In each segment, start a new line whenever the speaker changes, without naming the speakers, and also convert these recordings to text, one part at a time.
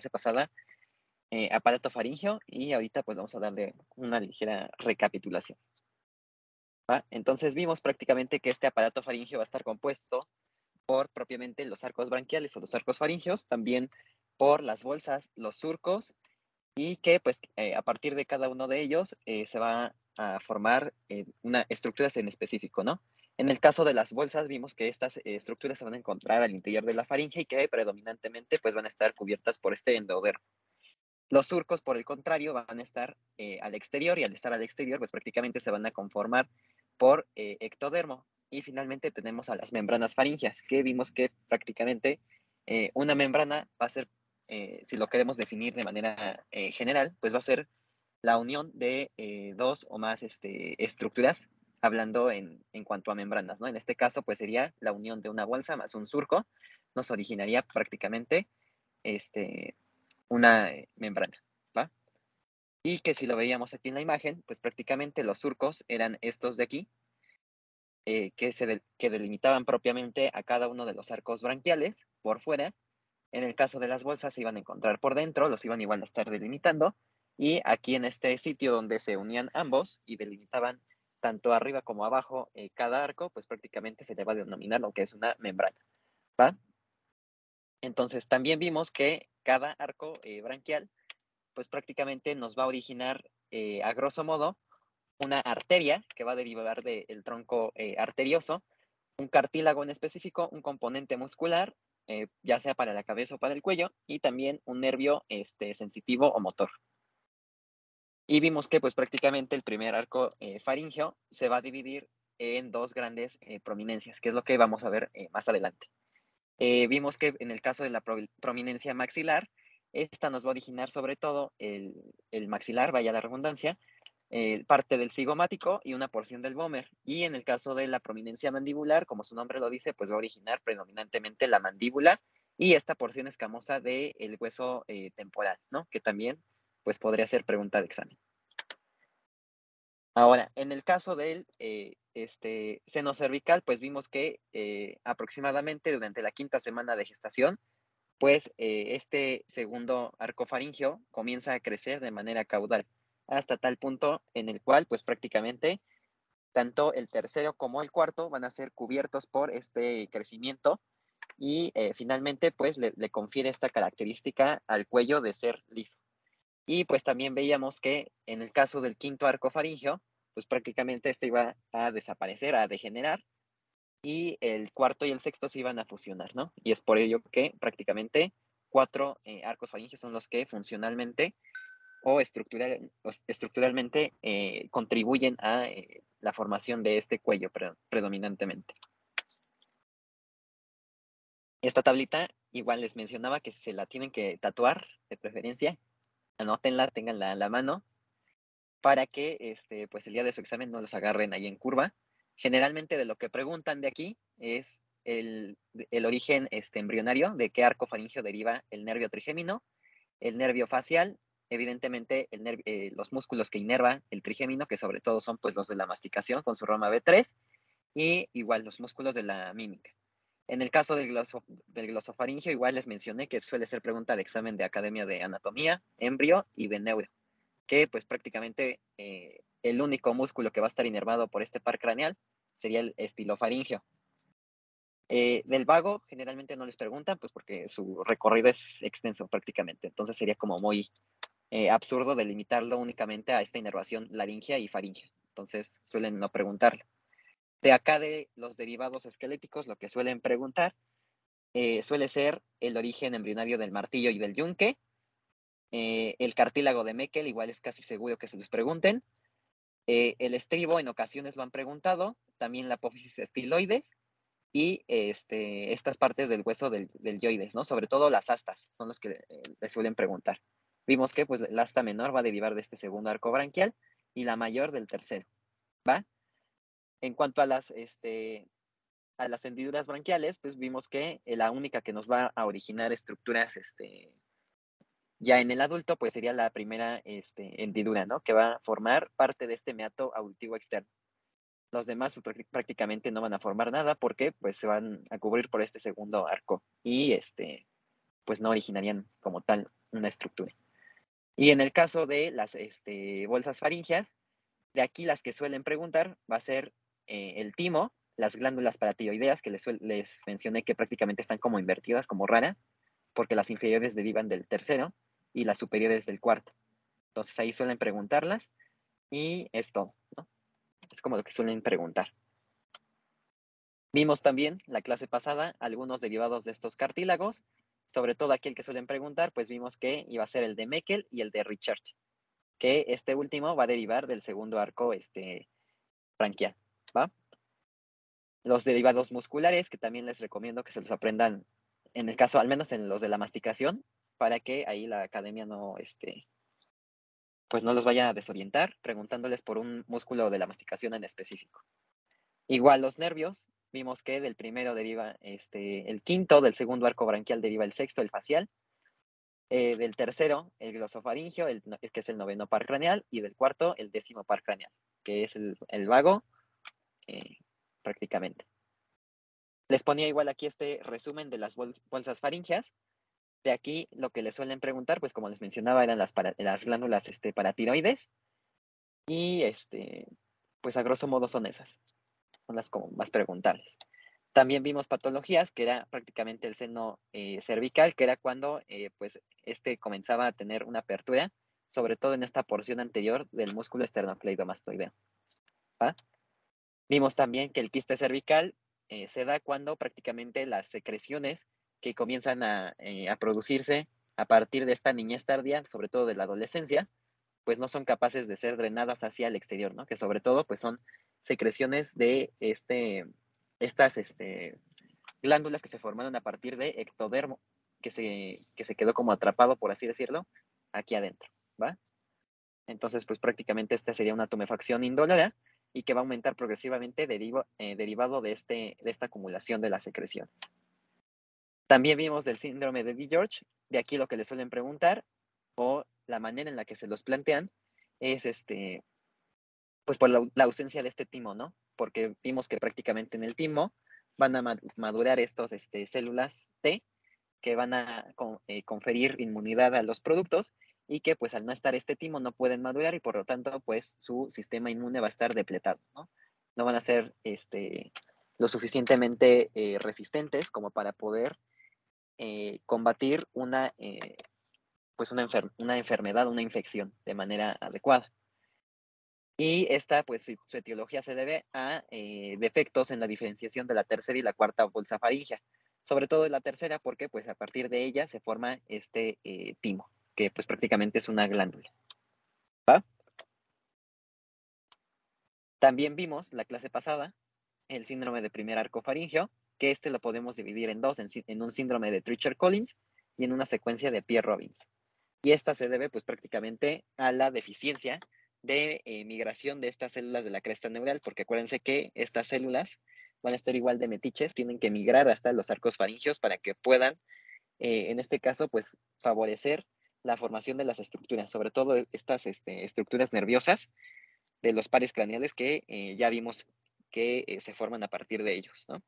clase pasada, eh, aparato faringio y ahorita pues vamos a darle una ligera recapitulación. Entonces vimos prácticamente que este aparato faringio va a estar compuesto por propiamente los arcos branquiales o los arcos faringios, también por las bolsas, los surcos y que pues eh, a partir de cada uno de ellos eh, se va a formar una estructuras en específico, ¿no? En el caso de las bolsas vimos que estas estructuras se van a encontrar al interior de la faringe y que predominantemente pues van a estar cubiertas por este endodermo. Los surcos, por el contrario, van a estar eh, al exterior y al estar al exterior, pues prácticamente se van a conformar por eh, ectodermo. Y finalmente tenemos a las membranas faringias, que vimos que prácticamente eh, una membrana va a ser, si lo queremos definir de manera general, pues va a ser la unión de dos o más este, estructuras, hablando en, en, cuanto a membranas, ¿no? En este caso, pues sería la unión de una bolsa más un surco, nos originaría prácticamente este, una eh, membrana, ¿va? Y que si lo veíamos aquí en la imagen, pues prácticamente los surcos eran estos de aquí, eh, que, se que delimitaban propiamente a cada uno de los arcos branquiales por fuera. En el caso de las bolsas se iban a encontrar por dentro, los iban igual a estar delimitando. Y aquí en este sitio donde se unían ambos y delimitaban tanto arriba como abajo eh, cada arco, pues prácticamente se le va a denominar lo que es una membrana. ¿va? Entonces también vimos que cada arco eh, branquial, pues prácticamente nos va a originar, eh, a grosso modo, una arteria que va a derivar del tronco arterioso, un cartílago en específico, un componente muscular, ya sea para la cabeza o para el cuello, y también un nervio este, sensitivo o motor. Y vimos que pues prácticamente el primer arco faringeo se va a dividir en dos grandes prominencias, que es lo que vamos a ver más adelante. Eh, vimos que en el caso de la prominencia maxilar, esta nos va a originar sobre todo el, maxilar, vaya la redundancia, eh, parte del cigomático y una porción del vómer. Y en el caso de la prominencia mandibular, como su nombre lo dice, pues va a originar predominantemente la mandíbula y esta porción escamosa del hueso eh, temporal, ¿no? Que también pues podría ser pregunta de examen. Ahora, en el caso del eh, este, seno cervical, pues vimos que eh, aproximadamente durante la quinta semana de gestación, pues eh, este segundo arco faringio comienza a crecer de manera caudal, hasta tal punto en el cual, pues prácticamente, tanto el tercero como el cuarto van a ser cubiertos por este crecimiento y finalmente, pues le, le confiere esta característica al cuello de ser liso. Y pues también veíamos que en el caso del quinto arco faringio, pues prácticamente este iba a desaparecer, a degenerar, y el cuarto y el sexto se iban a fusionar, ¿no? Y es por ello que prácticamente cuatro eh, arcos faringios son los que funcionalmente o, estructural, estructuralmente eh, contribuyen a eh, la formación de este cuello predominantemente. Esta tablita igual les mencionaba que se la tienen que tatuar de preferencia. Anótenla, tenganla a la mano para que este, pues el día de su examen no los agarren ahí en curva. Generalmente de lo que preguntan de aquí es el, origen este, embrionario, de qué arco faringio deriva el nervio trigémino, el nervio facial, evidentemente el eh, los músculos que inervan el trigémino, que sobre todo son pues los de la masticación con su rama B3, y igual los músculos de la mímica. En el caso del, gloso, glosofaringio, igual les mencioné que suele ser pregunta de examen de Academia de Anatomía, Embrio y de Neuro que pues prácticamente eh, el único músculo que va a estar inervado por este par craneal sería el estilofaringio. Eh, del vago generalmente no les preguntan, pues porque su recorrido es extenso prácticamente, entonces sería como muy eh, absurdo delimitarlo únicamente a esta inervación laringea y faringea, entonces suelen no preguntarlo. De acá de los derivados esqueléticos, lo que suelen preguntar suele ser el origen embrionario del martillo y del yunque, eh, el cartílago de Meckel, igual es casi seguro que se les pregunten. Eh, el estribo en ocasiones lo han preguntado, también la apófisis estiloides y este, estas partes del hueso del, del yoides, ¿no? Sobre todo las astas son los que eh, le suelen preguntar. Vimos que pues la asta menor va a derivar de este segundo arco branquial y la mayor del tercero, ¿va? En cuanto a las, este, a las hendiduras branquiales, pues vimos que la única que nos va a originar estructuras este, ya en el adulto, pues sería la primera este, hendidura, ¿no? Que va a formar parte de este meato auditivo externo. Los demás pues, prácticamente no van a formar nada porque pues se van a cubrir por este segundo arco y este, pues no originarían como tal una estructura. Y en el caso de las este, bolsas faringias, de aquí las que suelen preguntar va a ser eh, el timo, las glándulas paratiroideas, que les, les mencioné que prácticamente están como invertidas, como raras, porque las inferiores derivan del tercero y las superiores del cuarto. Entonces ahí suelen preguntarlas y es todo, ¿no? Es como lo que suelen preguntar. Vimos también la clase pasada algunos derivados de estos cartílagos, sobre todo aquí el que suelen preguntar, pues vimos que iba a ser el de Meckel y el de Richard, que este último va a derivar del segundo arco este, Los derivados musculares, que también les recomiendo que se los aprendan, en el caso, al menos en los de la masticación, para que ahí la academia no, este, pues no los vaya a desorientar preguntándoles por un músculo de la masticación en específico. Igual los nervios, vimos que del primero deriva este, el quinto, del segundo arco branquial deriva el sexto, el facial, eh, del tercero el glosofaringio, el, que es el noveno par craneal, y del cuarto el décimo par craneal, que es el, vago eh, prácticamente. Les ponía igual aquí este resumen de las bolsas faringias. De aquí lo que les suelen preguntar, pues como les mencionaba, eran las, las glándulas este, paratiroides. Y este, pues a grosso modo son esas son las como más preguntables. También vimos patologías, que era prácticamente el seno eh, cervical, que era cuando eh, pues este comenzaba a tener una apertura, sobre todo en esta porción anterior del músculo esternocleidomastoideo. Vimos también que el quiste cervical eh, se da cuando prácticamente las secreciones que comienzan a, a, producirse a partir de esta niñez tardía, sobre todo de la adolescencia, pues no son capaces de ser drenadas hacia el exterior, ¿no? Que sobre todo pues son secreciones de este, estas este, glándulas que se formaron a partir de ectodermo, que se, que se quedó como atrapado, por así decirlo, aquí adentro, ¿va? Entonces, pues prácticamente esta sería una tumefacción indolora y que va a aumentar progresivamente eh, derivado de, este, de esta acumulación de las secreciones. También vimos del síndrome de D. George, de aquí lo que le suelen preguntar o la manera en la que se los plantean es este, pues por la, ausencia de este timo, ¿no? Porque vimos que prácticamente en el timo van a madurar estas este, células T que van a eh, conferir inmunidad a los productos y que pues al no estar este timo no pueden madurar y por lo tanto pues su sistema inmune va a estar depletado, ¿no? No van a ser este, lo suficientemente eh, resistentes como para poder eh, combatir una, pues una, una enfermedad, una infección de manera adecuada. Y esta, pues, su, etiología se debe a eh, defectos en la diferenciación de la tercera y la cuarta bolsa faringea. Sobre todo en la tercera, porque pues a partir de ella se forma este eh, timo, que pues prácticamente es una glándula. También vimos la clase pasada el síndrome de primer arco faringeo, que este lo podemos dividir en dos, en, un síndrome de Treacher-Collins y en una secuencia de Pierre-Robbins. Y esta se debe pues prácticamente a la deficiencia de eh, migración de estas células de la cresta neural, porque acuérdense que estas células van a estar igual de metiches, tienen que migrar hasta los arcos faringios para que puedan, eh, en este caso, pues favorecer la formación de las estructuras, sobre todo estas este, estructuras nerviosas de los pares craneales que eh, ya vimos que se forman a partir de ellos, ¿no?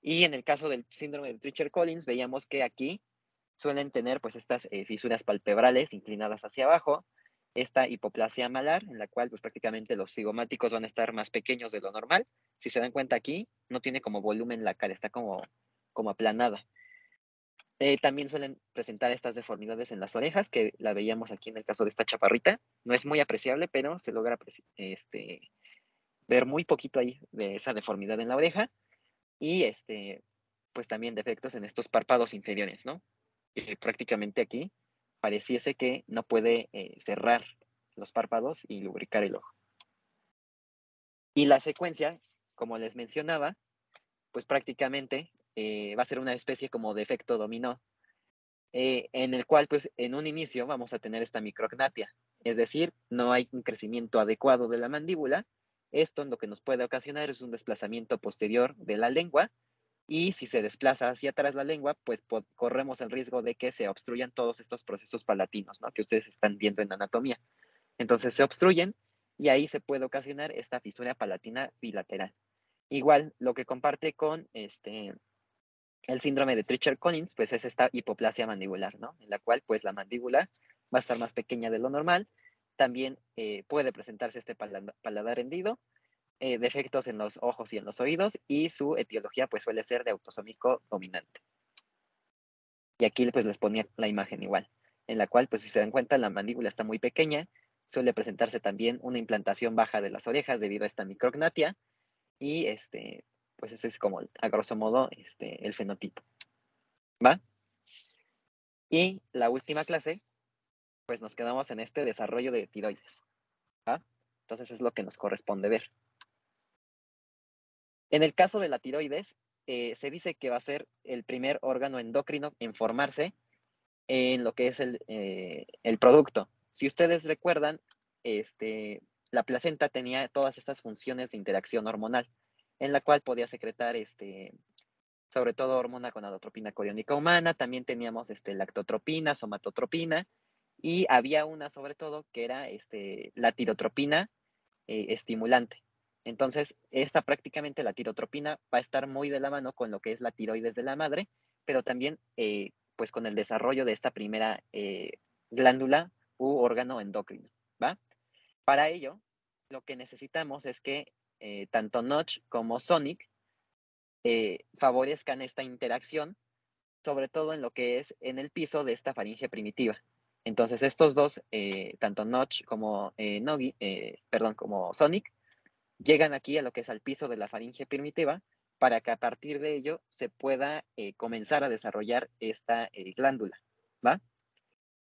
Y en el caso del síndrome de Treacher-Collins, veíamos que aquí suelen tener pues estas fisuras palpebrales inclinadas hacia abajo, esta hipoplasia malar, en la cual pues, prácticamente los cigomáticos van a estar más pequeños de lo normal. Si se dan cuenta aquí, no tiene como volumen la cara, está como, como aplanada. Eh, también suelen presentar estas deformidades en las orejas, que la veíamos aquí en el caso de esta chaparrita. No es muy apreciable, pero se logra este, ver muy poquito ahí de esa deformidad en la oreja. Y este, pues también defectos en estos párpados inferiores, ¿no? prácticamente aquí pareciese que no puede eh, cerrar los párpados y lubricar el ojo. Y la secuencia, como les mencionaba, pues prácticamente eh, va a ser una especie como de efecto dominó, eh, en el cual pues en un inicio vamos a tener esta micrognatia, es decir, no hay un crecimiento adecuado de la mandíbula, esto lo que nos puede ocasionar es un desplazamiento posterior de la lengua y si se desplaza hacia atrás la lengua, pues corremos el riesgo de que se obstruyan todos estos procesos palatinos, ¿no? Que ustedes están viendo en anatomía. Entonces se obstruyen y ahí se puede ocasionar esta fisura palatina bilateral. Igual, lo que comparte con este el síndrome de Treacher-Collins, pues es esta hipoplasia mandibular, ¿no? En la cual, pues la mandíbula va a estar más pequeña de lo normal. También eh, puede presentarse este paladar hendido, eh, defectos en los ojos y en los oídos, y su etiología, pues suele ser de autosómico dominante. Y aquí, pues les ponía la imagen igual, en la cual, pues si se dan cuenta, la mandíbula está muy pequeña, suele presentarse también una implantación baja de las orejas debido a esta micrognatia, y este, pues ese es como, a grosso modo, este, el fenotipo. ¿Va? Y la última clase, pues nos quedamos en este desarrollo de tiroides. ¿va? Entonces es lo que nos corresponde ver. En el caso de la tiroides, eh, se dice que va a ser el primer órgano endocrino en formarse en lo que es el, eh, el producto. Si ustedes recuerdan, este, la placenta tenía todas estas funciones de interacción hormonal en la cual podía secretar este, sobre todo hormona con adotropina coriónica humana, también teníamos este, lactotropina, somatotropina, y había una sobre todo que era este, la tirotropina eh, estimulante. Entonces, esta prácticamente la tirotropina va a estar muy de la mano con lo que es la tiroides de la madre, pero también eh, pues con el desarrollo de esta primera eh, glándula u órgano endocrino, ¿va? Para ello, lo que necesitamos es que eh, tanto Notch como Sonic eh, favorezcan esta interacción, sobre todo en lo que es en el piso de esta faringe primitiva. Entonces estos dos, eh, tanto Notch como Nogi, perdón, como Sonic, llegan aquí a lo que es al piso de la faringe primitiva para que a partir de ello se pueda comenzar a desarrollar esta glándula, ¿va?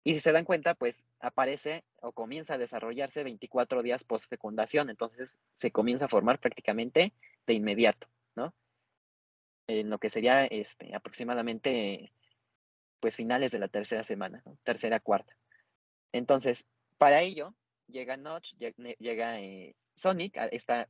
Y si se dan cuenta, pues aparece o comienza a desarrollarse 24 días post fecundación, entonces se comienza a formar prácticamente de inmediato, ¿no? En lo que sería este, aproximadamente pues finales de la tercera semana, tercera, cuarta. Entonces, para ello, llega Notch, llega eh, Sonic a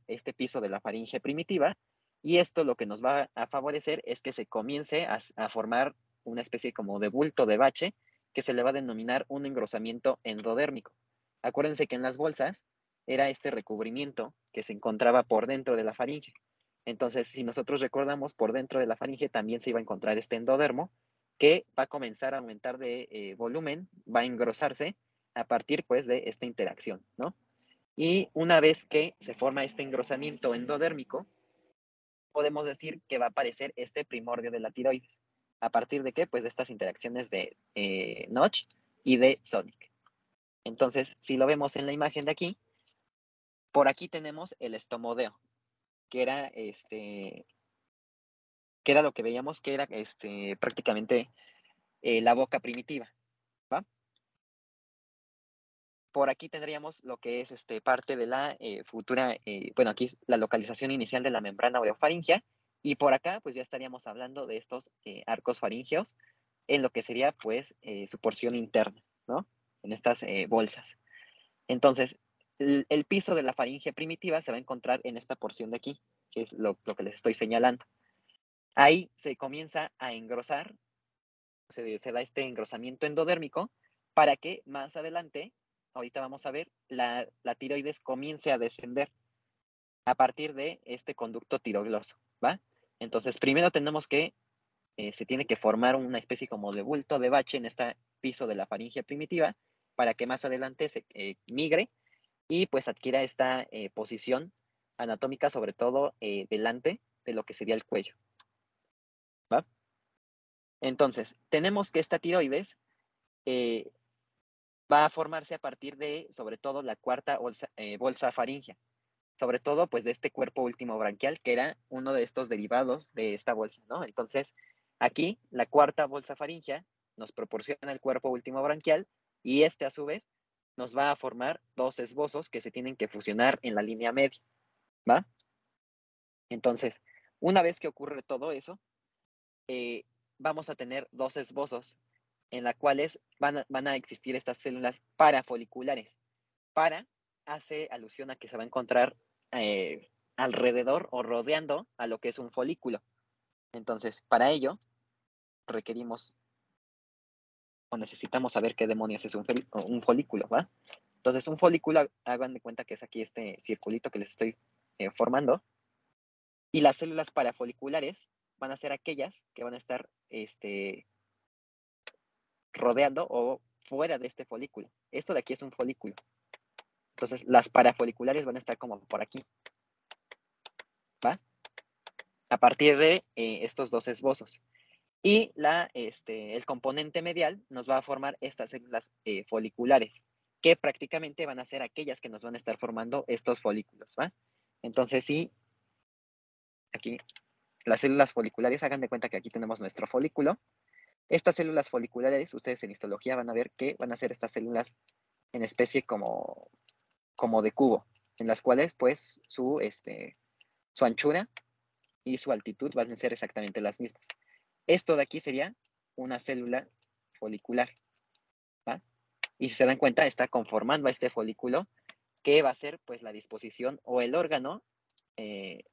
este piso de la faringe primitiva, y esto lo que nos va a favorecer es que se comience a, a formar una especie como de bulto de bache, que se le va a denominar un engrosamiento endodérmico. Acuérdense que en las bolsas era este recubrimiento que se encontraba por dentro de la faringe. Entonces, si nosotros recordamos, por dentro de la faringe también se iba a encontrar este endodermo que va a comenzar a aumentar de eh, volumen, va a engrosarse a partir pues de esta interacción, ¿no? Y una vez que se forma este engrosamiento endodérmico, podemos decir que va a aparecer este primordio de la tiroides. ¿A partir de qué? Pues de estas interacciones de eh, Notch y de Sonic. Entonces, si lo vemos en la imagen de aquí, por aquí tenemos el estomodeo, que era este, que era lo que veíamos que era este, prácticamente eh, la boca primitiva. ¿va? Por aquí tendríamos lo que es este, parte de la eh, futura, bueno, aquí la localización inicial de la membrana oreofaringia y por acá, pues ya estaríamos hablando de estos eh, arcos faringeos en lo que sería, pues, eh, su porción interna, ¿no? En estas eh, bolsas. Entonces, el, piso de la faringe primitiva se va a encontrar en esta porción de aquí, que es lo, que les estoy señalando. Ahí se comienza a engrosar, se, se, da este engrosamiento endodérmico para que más adelante, ahorita vamos a ver, la, la tiroides comience a descender a partir de este conducto tirogloso, ¿va? Entonces, primero tenemos que, eh, se tiene que formar una especie como de bulto de bache en este piso de la faringe primitiva para que más adelante se eh, migre y pues adquiera esta eh, posición anatómica, sobre todo delante de lo que sería el cuello. ¿Va? Entonces, tenemos que esta tiroides va a formarse a partir de, sobre todo, la cuarta bolsa, bolsa faringea sobre todo pues de este cuerpo último branquial, que era uno de estos derivados de esta bolsa, ¿no? Entonces, aquí la cuarta bolsa faringea nos proporciona el cuerpo último branquial y este a su vez nos va a formar dos esbozos que se tienen que fusionar en la línea media, ¿va? Entonces, una vez que ocurre todo eso, eh, vamos a tener dos esbozos en las cuales van van a existir estas células parafoliculares. Para hace alusión a que se va a encontrar eh, alrededor o rodeando a lo que es un folículo. Entonces, para ello, requerimos o necesitamos saber qué demonios es un, folículo, ¿va? Entonces, un folículo, hagan de cuenta que es aquí este circulito que les estoy eh, formando. Y las células parafoliculares van a ser aquellas que van a estar este, rodeando o fuera de este folículo. Esto de aquí es un folículo. Entonces, las parafoliculares van a estar como por aquí. ¿Va? A partir de eh, estos dos esbozos. Y la, este, el componente medial nos va a formar estas células eh, foliculares, que prácticamente van a ser aquellas que nos van a estar formando estos folículos, ¿va? Entonces, sí, aquí las células foliculares, hagan de cuenta que aquí tenemos nuestro folículo. Estas células foliculares, ustedes en histología van a ver que van a ser estas células en especie como, como de cubo, en las cuales pues su, este, su anchura y su altitud van a ser exactamente las mismas. Esto de aquí sería una célula folicular. Y si se dan cuenta, está conformando a este folículo que va a ser pues la disposición o el órgano eh,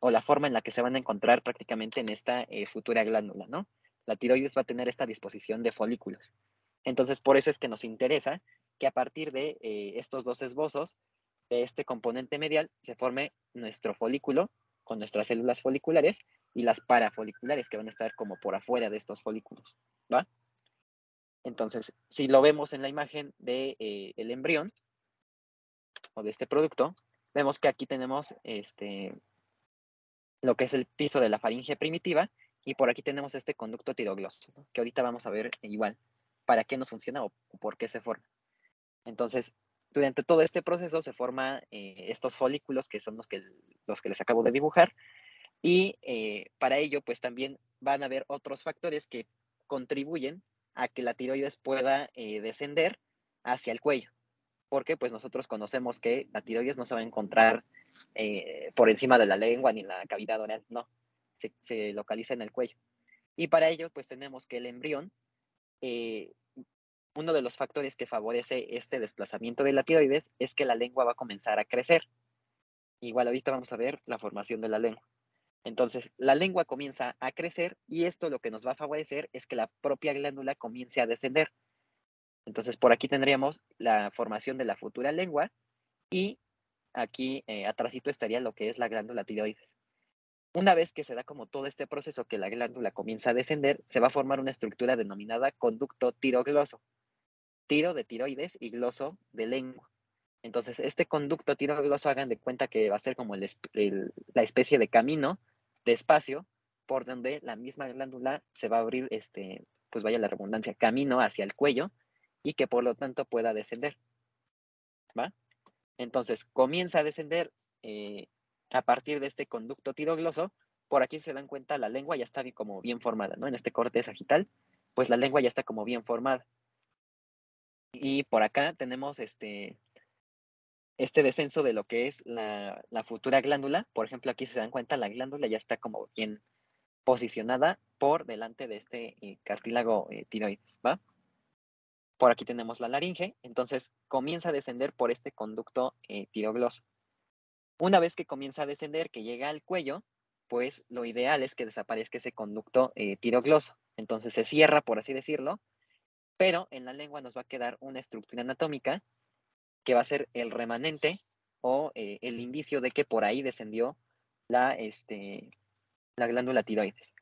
o la forma en la que se van a encontrar prácticamente en esta eh, futura glándula, ¿no? La tiroides va a tener esta disposición de folículos. Entonces, por eso es que nos interesa que a partir de eh, estos dos esbozos, de este componente medial, se forme nuestro folículo con nuestras células foliculares y las parafoliculares que van a estar como por afuera de estos folículos, ¿va? Entonces, si lo vemos en la imagen del de, eh, embrión o de este producto, vemos que aquí tenemos este, lo que es el piso de la faringe primitiva y por aquí tenemos este conducto tirogloso, que ahorita vamos a ver igual para qué nos funciona o por qué se forma. Entonces, durante todo este proceso se forman eh, estos folículos que son los que, los que les acabo de dibujar y eh, para ello pues también van a haber otros factores que contribuyen a que la tiroides pueda eh, descender hacia el cuello porque pues nosotros conocemos que la tiroides no se va a encontrar por encima de la lengua ni en la cavidad oral, no, se, localiza en el cuello. Y para ello pues tenemos que el embrión, eh, uno de los factores que favorece este desplazamiento de la tiroides es que la lengua va a comenzar a crecer. Igual ahorita vamos a ver la formación de la lengua. Entonces, la lengua comienza a crecer y esto lo que nos va a favorecer es que la propia glándula comience a descender. Entonces, por aquí tendríamos la formación de la futura lengua y aquí eh, estaría lo que es la glándula tiroides. Una vez que se da como todo este proceso que la glándula comienza a descender, se va a formar una estructura denominada conducto tirogloso. Tiro de tiroides y gloso de lengua. Entonces, este conducto tirogloso, hagan de cuenta que va a ser como la especie de camino, de espacio, por donde la misma glándula se va a abrir, este, pues vaya la redundancia, camino hacia el cuello y que por lo tanto pueda descender. ¿Va? Entonces comienza a descender eh, a partir de este conducto tirogloso. Por aquí se dan cuenta, la lengua ya está como bien formada, ¿no? En este corte sagital, pues la lengua ya está como bien formada. Y por acá tenemos este, este descenso de lo que es la, futura glándula. Por ejemplo, aquí se dan cuenta, la glándula ya está como bien posicionada por delante de este eh, cartílago eh, tiroides, ¿va? Por aquí tenemos la laringe, entonces comienza a descender por este conducto eh, tirogloso. Una vez que comienza a descender, que llega al cuello, pues lo ideal es que desaparezca ese conducto eh, tirogloso. Entonces se cierra, por así decirlo, pero en la lengua nos va a quedar una estructura anatómica que va a ser el remanente o eh, el indicio de que por ahí descendió la, este, la glándula tiroides.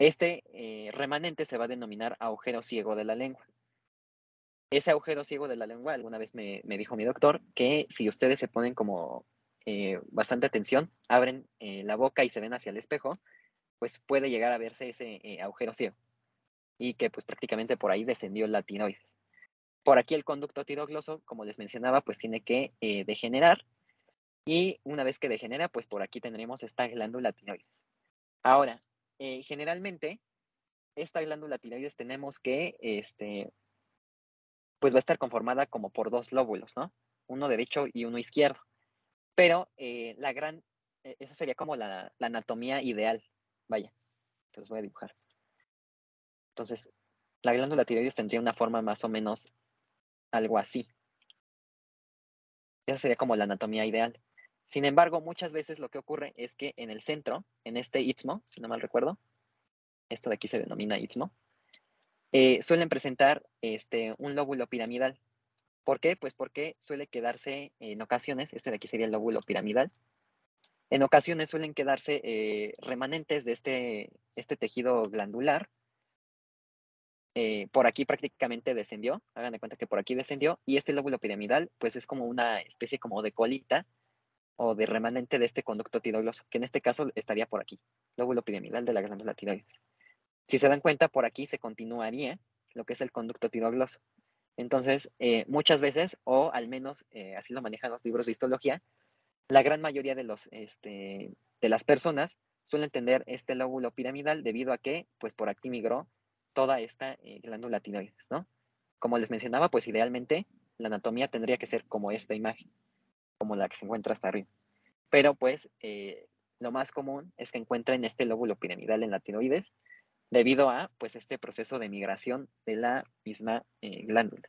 Este remanente se va a denominar agujero ciego de la lengua ese agujero ciego de la lengua, alguna vez me, dijo mi doctor que si ustedes se ponen como eh, bastante atención, abren eh, la boca y se ven hacia el espejo, pues puede llegar a verse ese eh, agujero ciego. Y que pues prácticamente por ahí descendió la tiroides. Por aquí el conducto tirogloso, como les mencionaba, pues tiene que degenerar. Y una vez que degenera, pues por aquí tendremos esta glándula tiroides. Ahora, generalmente, esta glándula tiroides tenemos que este, pues va a estar conformada como por dos lóbulos, ¿no? Uno derecho y uno izquierdo. Pero eh, la gran, e, esa sería como la, anatomía ideal. Vaya, entonces voy a dibujar. Entonces, la glándula tiroides tendría una forma más o menos algo así. Esa sería como la anatomía ideal. Sin embargo, muchas veces lo que ocurre es que en el centro, en este istmo, si no mal recuerdo, esto de aquí se denomina istmo, eh, suelen presentar este, un lóbulo piramidal. ¿Por qué? Pues porque suele quedarse en ocasiones, este de aquí sería el lóbulo piramidal, En ocasiones suelen quedarse eh, remanentes de este, este tejido glandular. Eh, por aquí prácticamente descendió, hagan de cuenta que por aquí descendió, y este lóbulo piramidal pues es como una especie como de colita o de remanente de este conducto tiroidoso, que en este caso estaría por aquí, lóbulo piramidal de la glándula tiroides. Si se dan cuenta, por aquí se continuaría lo que es el conducto tiroidoso. Entonces, eh, muchas veces, o al menos así lo manejan los libros de histología, la gran mayoría de, los, este, de las personas suelen tener este lóbulo piramidal debido a que, pues por aquí migró toda esta eh, glándula tiroides, ¿no? Como les mencionaba, pues idealmente la anatomía tendría que ser como esta imagen, como la que se encuentra hasta arriba. Pero pues eh, lo más común es que encuentren este lóbulo piramidal en la tiroides debido a pues este proceso de migración de la misma eh, glándula.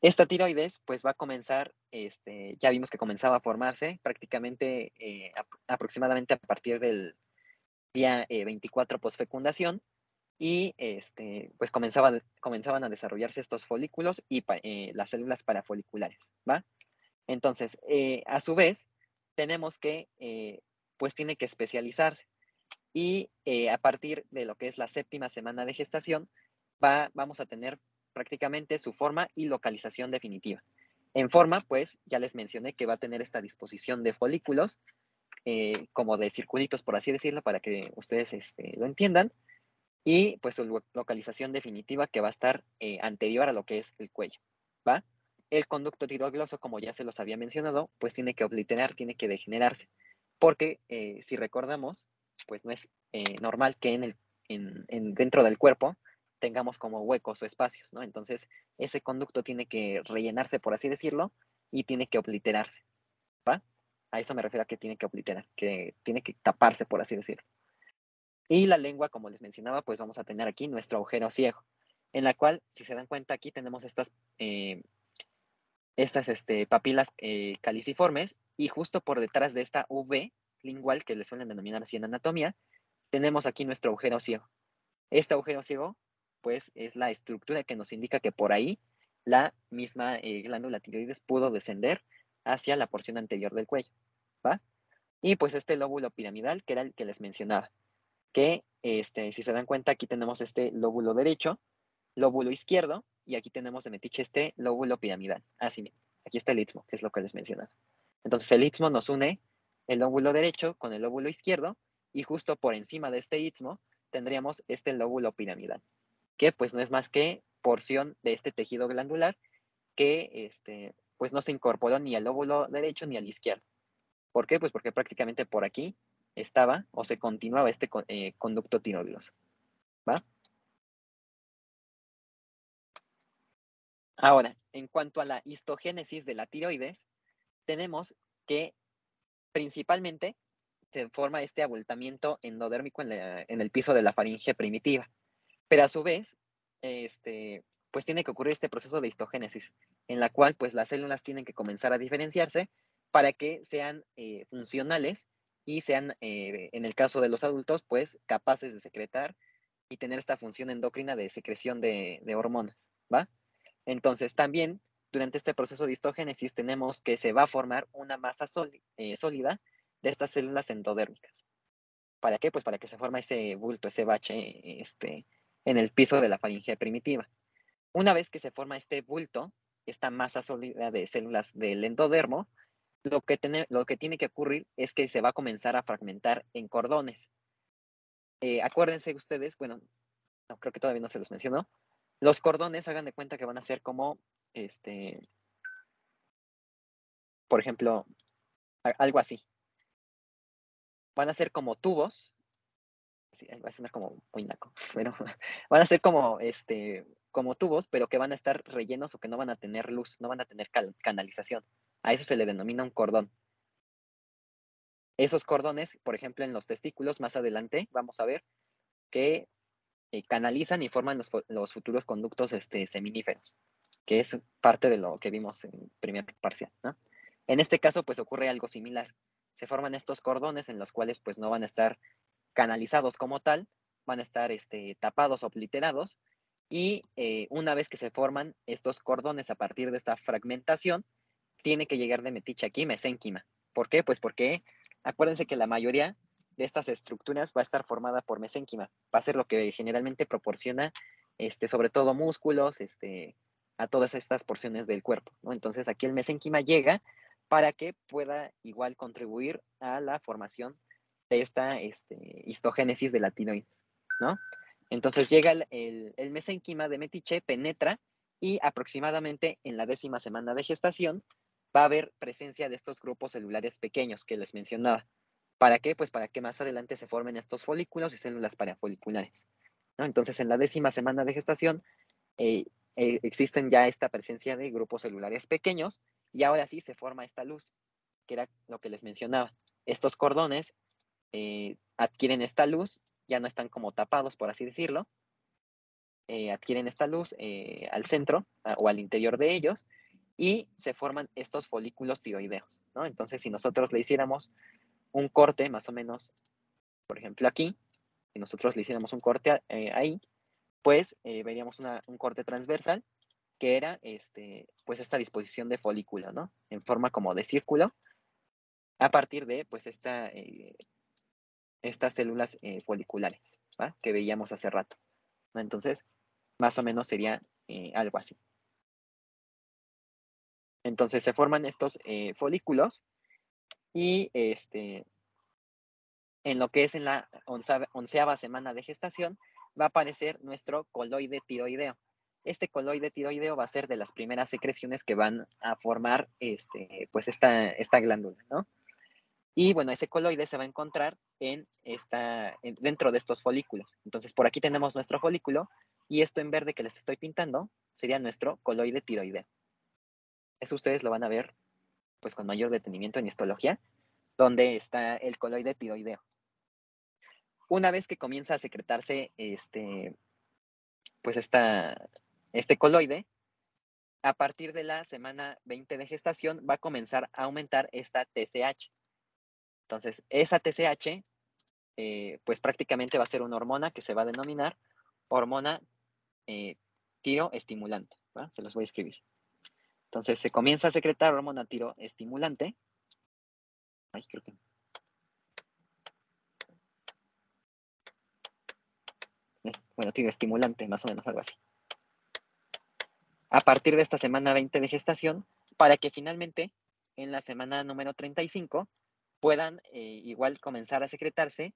Esta tiroides pues va a comenzar, este, ya vimos que comenzaba a formarse prácticamente aproximadamente a partir del día 24 post fecundación y este, pues comenzaba, comenzaban a desarrollarse estos folículos y eh, las células parafoliculares, ¿va? Entonces, eh, a su vez, tenemos que, pues tiene que especializarse y a partir de lo que es la séptima semana de gestación, va, vamos a tener prácticamente su forma y localización definitiva. En forma, pues ya les mencioné que va a tener esta disposición de folículos, eh, como de circulitos, por así decirlo, para que ustedes este, lo entiendan. Y pues su localización definitiva que va a estar eh, anterior a lo que es el cuello, ¿va? El conducto tiroidgloso, como ya se los había mencionado, pues tiene que obliterar, tiene que degenerarse, porque eh, si recordamos, pues no es normal que en el, en, dentro del cuerpo tengamos como huecos o espacios, ¿no? Entonces, ese conducto tiene que rellenarse, por así decirlo, y tiene que obliterarse, ¿va? A eso me refiero a que tiene que obliterar, que tiene que taparse, por así decirlo. Y la lengua, como les mencionaba, pues vamos a tener aquí nuestro agujero ciego, en la cual, si se dan cuenta, aquí tenemos estas, eh, estas este, papilas eh, caliciformes y justo por detrás de esta V lingual, que le suelen denominar así en anatomía, tenemos aquí nuestro agujero ciego. Este agujero ciego pues es la estructura que nos indica que por ahí la misma eh, glándula tiroides pudo descender hacia la porción anterior del cuello, Y pues este lóbulo piramidal, que era el que les mencionaba, que este, si se dan cuenta, aquí tenemos este lóbulo derecho, lóbulo izquierdo, y aquí tenemos de metiche este lóbulo piramidal. Así mismo, aquí está el istmo, que es lo que les mencionaba. Entonces el istmo nos une el lóbulo derecho con el lóbulo izquierdo, y justo por encima de este istmo tendríamos este lóbulo piramidal que pues no es más que porción de este tejido glandular que este, pues no se incorporó ni al lóbulo derecho ni al izquierdo. ¿Por qué? Pues porque prácticamente por aquí estaba o se continuaba este eh, conducto tiroidoso. ¿Va? Ahora, en cuanto a la histogénesis de la tiroides, tenemos que principalmente se forma este abultamiento endodérmico en, en el piso de la faringe primitiva. Pero a su vez, este, pues tiene que ocurrir este proceso de histogénesis, en la cual pues las células tienen que comenzar a diferenciarse para que sean eh, funcionales y sean, eh, en el caso de los adultos, pues capaces de secretar y tener esta función endocrina de secreción de, hormonas, ¿va? Entonces también durante este proceso de histogénesis tenemos que se va a formar una masa eh, sólida de estas células endodérmicas. ¿Para qué? Pues para que se forme ese bulto, ese bache este, en el piso de la faringe primitiva. Una vez que se forma este bulto, esta masa sólida de células del endodermo, lo que, tiene, lo que tiene que ocurrir es que se va a comenzar a fragmentar en cordones. Eh, acuérdense ustedes, bueno, no, creo que todavía no se los mencionó, los cordones hagan de cuenta que van a ser como, este, por ejemplo, algo así. Van a ser como tubos sí, va a sonar como muy naco, pero van a ser como, este, como tubos, pero que van a estar rellenos o que no van a tener luz, no van a tener canalización. A eso se le denomina un cordón. Esos cordones, por ejemplo, en los testículos, más adelante vamos a ver que eh, canalizan y forman los, futuros conductos este, seminíferos, que es parte de lo que vimos en primer parcial. En este caso, pues ocurre algo similar. Se forman estos cordones en los cuales pues no van a estar canalizados como tal, van a estar este, tapados obliterados y eh, una vez que se forman estos cordones a partir de esta fragmentación, tiene que llegar de metiche aquí mesénquima. ¿Por qué? Pues porque acuérdense que la mayoría de estas estructuras va a estar formada por mesénquima. Va a ser lo que generalmente proporciona, este, sobre todo músculos, este, a todas estas porciones del cuerpo. Entonces aquí el mesénquima llega para que pueda igual contribuir a la formación de esta este, histogénesis de la tiroides. ¿no? Entonces llega el, el, el mesénquima de metiche, penetra y aproximadamente en la décima semana de gestación va a haber presencia de estos grupos celulares pequeños que les mencionaba. ¿Para qué? Pues para que más adelante se formen estos folículos y células parafoliculares. ¿no? Entonces, en la décima semana de gestación eh, eh, existen ya esta presencia de grupos celulares pequeños y ahora sí se forma esta luz, que era lo que les mencionaba. Estos cordones eh, adquieren esta luz, ya no están como tapados, por así decirlo, adquieren esta luz al centro o al interior de ellos y se forman estos folículos tiroideos, ¿no? Entonces, si nosotros le hiciéramos un corte, más o menos, por ejemplo, aquí, si nosotros le hiciéramos un corte eh, ahí, pues eh, veríamos un corte transversal, que era este, pues esta disposición de folículo, ¿no? En forma como de círculo, a partir de pues esta, eh, estas células foliculares, ¿va? Que veíamos hace rato. Entonces, más o menos sería algo así. Entonces se forman estos eh, folículos y este, en lo que es en la onceava semana de gestación va a aparecer nuestro coloide tiroideo. Este coloide tiroideo va a ser de las primeras secreciones que van a formar este, pues esta, esta glándula, ¿no? Y bueno, ese coloide se va a encontrar en esta, dentro de estos folículos. Entonces, por aquí tenemos nuestro folículo y esto en verde que les estoy pintando sería nuestro coloide tiroideo. Eso ustedes lo van a ver pues con mayor detenimiento en histología, donde está el coloide tiroideo. Una vez que comienza a secretarse este, pues esta, este coloide, a partir de la semana 20 de gestación va a comenzar a aumentar esta TSH. Entonces, esa TSH, eh, pues prácticamente va a ser una hormona que se va a denominar hormona eh, tiroestimulante. Se los voy a escribir. Entonces se comienza a secretar hormona tiroestimulante. Ay, creo que. Bueno, tiroestimulante, más o menos algo así. A partir de esta semana 20 de gestación, para que finalmente en la semana número 35 puedan eh, igual comenzar a secretarse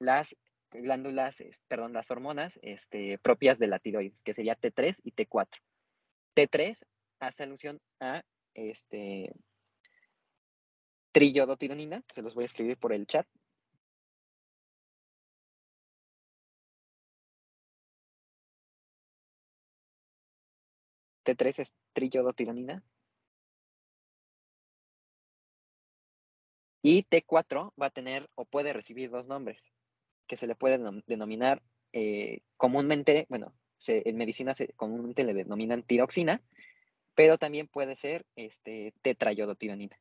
las glándulas, perdón, las hormonas este, propias de la tiroides, que sería T3 y T4. T3 hace alusión a este triyodotironina, se los voy a escribir por el chat. T3 es triyodotironina. Y T4 va a tener o puede recibir dos nombres, que se le puede denominar eh, comúnmente, bueno, en medicina se, comúnmente le denominan tiroxina pero también puede ser este, tetrayodotironina.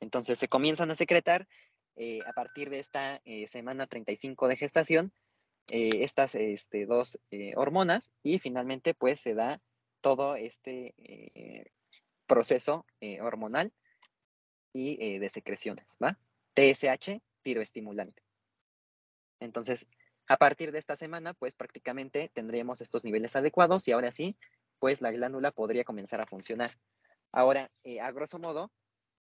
Entonces se comienzan a secretar eh, a partir de esta eh, semana 35 de gestación eh, estas este, dos hormonas y finalmente pues se da todo este proceso hormonal y de secreciones, ¿va? TSH, tiroestimulante. Entonces, a partir de esta semana, pues prácticamente tendríamos estos niveles adecuados y ahora sí, pues la glándula podría comenzar a funcionar. Ahora, eh, a grosso modo,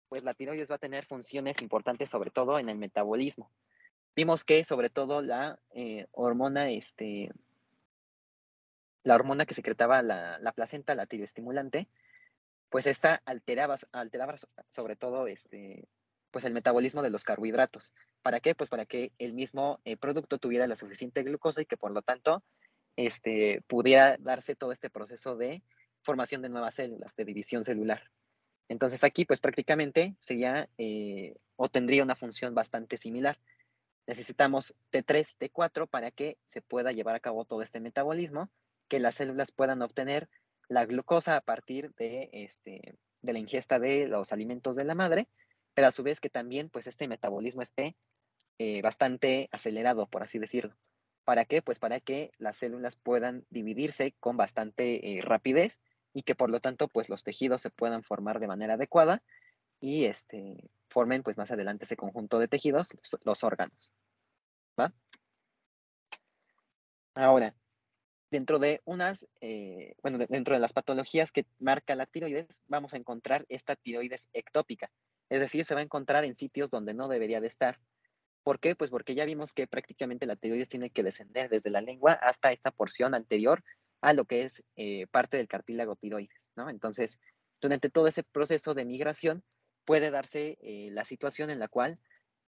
pues la tiroides va a tener funciones importantes sobre todo en el metabolismo. Vimos que sobre todo la eh, hormona, este, la hormona que secretaba la, la placenta, la tiroestimulante, pues esta alteraba, alteraba sobre todo este, pues el metabolismo de los carbohidratos. ¿Para qué? Pues para que el mismo eh, producto tuviera la suficiente glucosa y que por lo tanto este, pudiera darse todo este proceso de formación de nuevas células, de división celular. Entonces aquí pues prácticamente sería eh, o tendría una función bastante similar. Necesitamos T3 y T4 para que se pueda llevar a cabo todo este metabolismo, que las células puedan obtener la glucosa a partir de, este, de la ingesta de los alimentos de la madre pero a su vez que también pues este metabolismo esté eh, bastante acelerado, por así decirlo. ¿Para qué? Pues para que las células puedan dividirse con bastante eh, rapidez y que por lo tanto pues los tejidos se puedan formar de manera adecuada y este, formen pues más adelante ese conjunto de tejidos, los, órganos. ¿va? Ahora, dentro de unas, eh, bueno, dentro de las patologías que marca la tiroides, vamos a encontrar esta tiroides ectópica. Es decir, se va a encontrar en sitios donde no debería de estar. ¿Por qué? Pues porque ya vimos que prácticamente la tiroides tiene que descender desde la lengua hasta esta porción anterior a lo que es eh, parte del cartílago tiroides, ¿no? Entonces, durante todo ese proceso de migración puede darse eh, la situación en la cual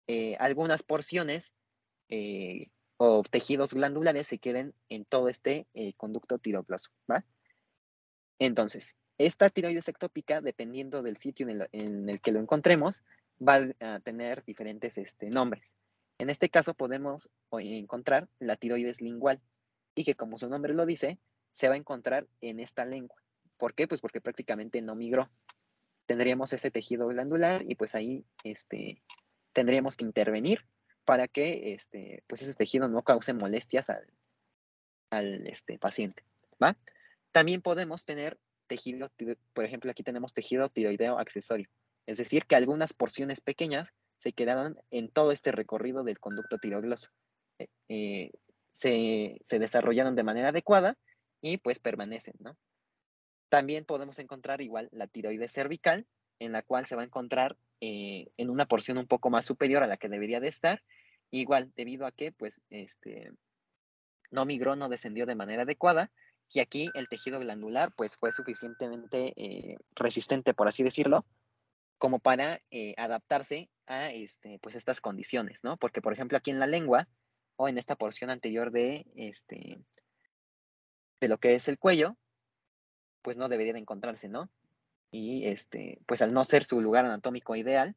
eh, algunas porciones o tejidos glandulares se queden en todo este conducto tirogloso. Entonces, esta tiroides ectópica, dependiendo del sitio en el, que lo encontremos, va a tener diferentes este, nombres. En este caso podemos encontrar la tiroides lingual y que como su nombre lo dice, se va a encontrar en esta lengua. ¿Por qué? Pues porque prácticamente no migró. Tendríamos ese tejido glandular y pues ahí este, tendríamos que intervenir para que este, pues ese tejido no cause molestias al, al este, paciente. ¿va? También podemos tener tejido, por ejemplo, aquí tenemos tejido tiroideo accesorio. Es decir, que algunas porciones pequeñas se quedaron en todo este recorrido del conducto tiroidioso. Eh, eh, se, desarrollaron de manera adecuada y pues permanecen. También podemos encontrar igual la tiroides cervical, en la cual se va a encontrar eh, en una porción un poco más superior a la que debería de estar, igual debido a que pues este, no migró, no descendió de manera adecuada, y aquí el tejido glandular pues fue suficientemente eh, resistente, por así decirlo, como para eh, adaptarse a este, pues estas condiciones, ¿no? Porque, por ejemplo, aquí en la lengua o en esta porción anterior de, este, de lo que es el cuello, pues no debería de encontrarse, ¿no? Y este, pues al no ser su lugar anatómico ideal,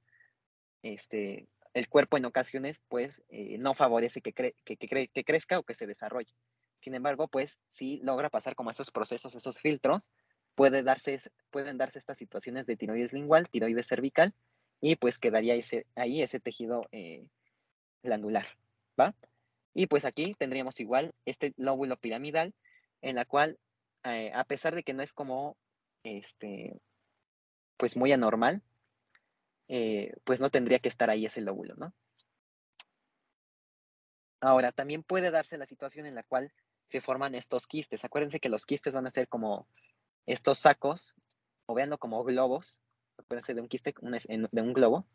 este, el cuerpo en ocasiones pues eh, no favorece que, que, crezca o que se desarrolle. Sin embargo, pues si logra pasar como esos procesos, esos filtros, puede darse, pueden darse estas situaciones de tiroides lingual, tiroides cervical, y pues quedaría ese, ahí ese tejido eh, glandular, ¿va? Y pues aquí tendríamos igual este lóbulo piramidal, en la cual, eh, a pesar de que no es como, este, pues muy anormal, eh, pues no tendría que estar ahí ese lóbulo, ¿no? Ahora, también puede darse la situación en la cual se forman estos quistes. Acuérdense que los quistes van a ser como estos sacos, o veanlo como globos, acuérdense de un quiste, de un globo,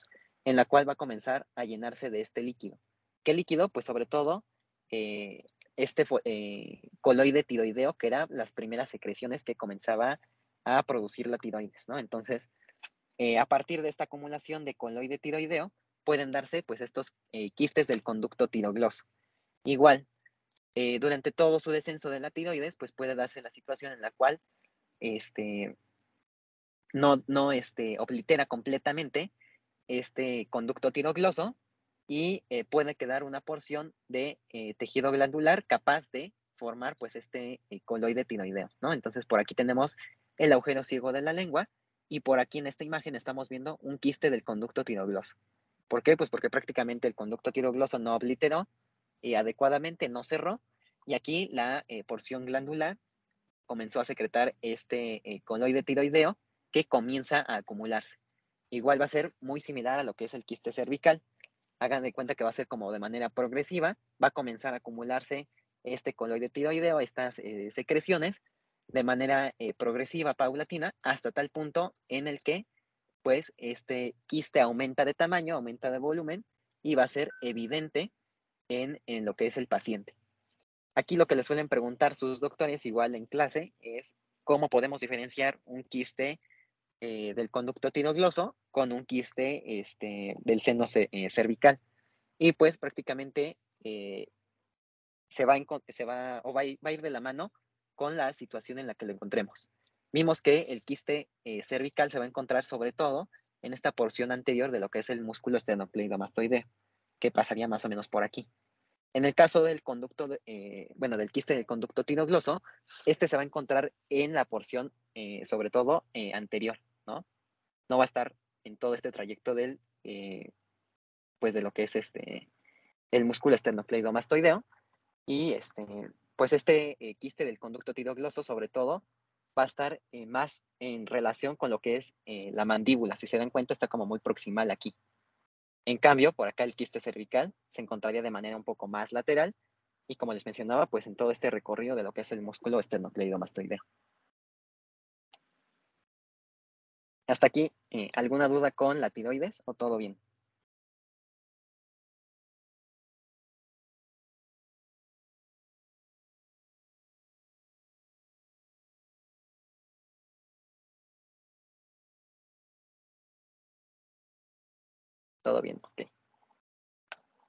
en la cual va a comenzar a llenarse de este líquido. ¿Qué líquido? Pues sobre todo eh, este eh, coloide tiroideo, que eran las primeras secreciones que comenzaba a producir la tiroides, ¿no? Entonces, eh, a partir de esta acumulación de coloide tiroideo, pueden darse pues estos quistes del conducto tirogloso. Igual, eh, durante todo su descenso de la tiroides, pues puede darse la situación en la cual este, no, no este, oblitera completamente este conducto tirogloso y eh, puede quedar una porción de eh, tejido glandular capaz de formar pues este coloide tiroideo, ¿no? Entonces por aquí tenemos el agujero ciego de la lengua y por aquí en esta imagen estamos viendo un quiste del conducto tirogloso. ¿Por qué? Pues porque prácticamente el conducto tirogloso no obliteró y adecuadamente no cerró y aquí la eh, porción glandular comenzó a secretar este eh, coloide tiroideo que comienza a acumularse. Igual va a ser muy similar a lo que es el quiste cervical. Hagan de cuenta que va a ser como de manera progresiva, va a comenzar a acumularse este coloide tiroideo, estas eh, secreciones, de manera progresiva, paulatina, hasta tal punto en el que pues este quiste aumenta de tamaño, aumenta de volumen y va a ser evidente en, lo que es el paciente. Aquí lo que les suelen preguntar sus doctores igual en clase es cómo podemos diferenciar un quiste eh, del conducto tirogloso con un quiste este, del seno eh, cervical. Y pues prácticamente eh, se, va, se va, o va, a ir de la mano con la situación en la que lo encontremos. Vimos que el quiste cervical se va a encontrar sobre todo en esta porción anterior de lo que es el músculo esternocleidomastoideo, que pasaría más o menos por aquí. En el caso del conducto, eh, bueno, del quiste del conducto tirogloso, este se va a encontrar en la porción, eh, sobre todo, eh, anterior, ¿no? No va a estar en todo este trayecto del, pues de lo que es este, el músculo esternocleidomastoideo. Y este, pues este quiste del conducto tirogloso, sobre todo, va a estar más en relación con lo que es la mandíbula. Si se dan cuenta, está como muy proximal aquí. En cambio, por acá el quiste cervical se encontraría de manera un poco más lateral y como les mencionaba, pues en todo este recorrido de lo que es el músculo esternocleidomastoideo. Hasta aquí, eh, ¿alguna duda con la tiroides o todo bien? Todo bien, ok.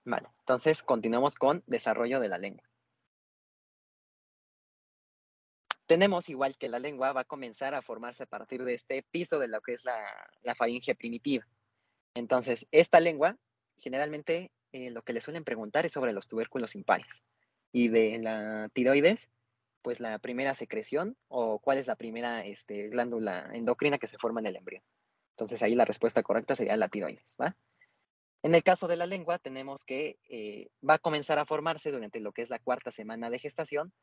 Vale, entonces continuamos con desarrollo de la lengua. Tenemos, igual que la lengua, va a comenzar a formarse a partir de este piso de lo que es la, faringe primitiva. Entonces, esta lengua, generalmente eh, lo que le suelen preguntar es sobre los tubérculos impares. Y de la tiroides, pues la primera secreción o cuál es la primera este, glándula endocrina que se forma en el embrión. Entonces, ahí la respuesta correcta sería la tiroides, ¿va? En el caso de la lengua, tenemos que eh, va a comenzar a formarse durante lo que es la cuarta semana de gestación,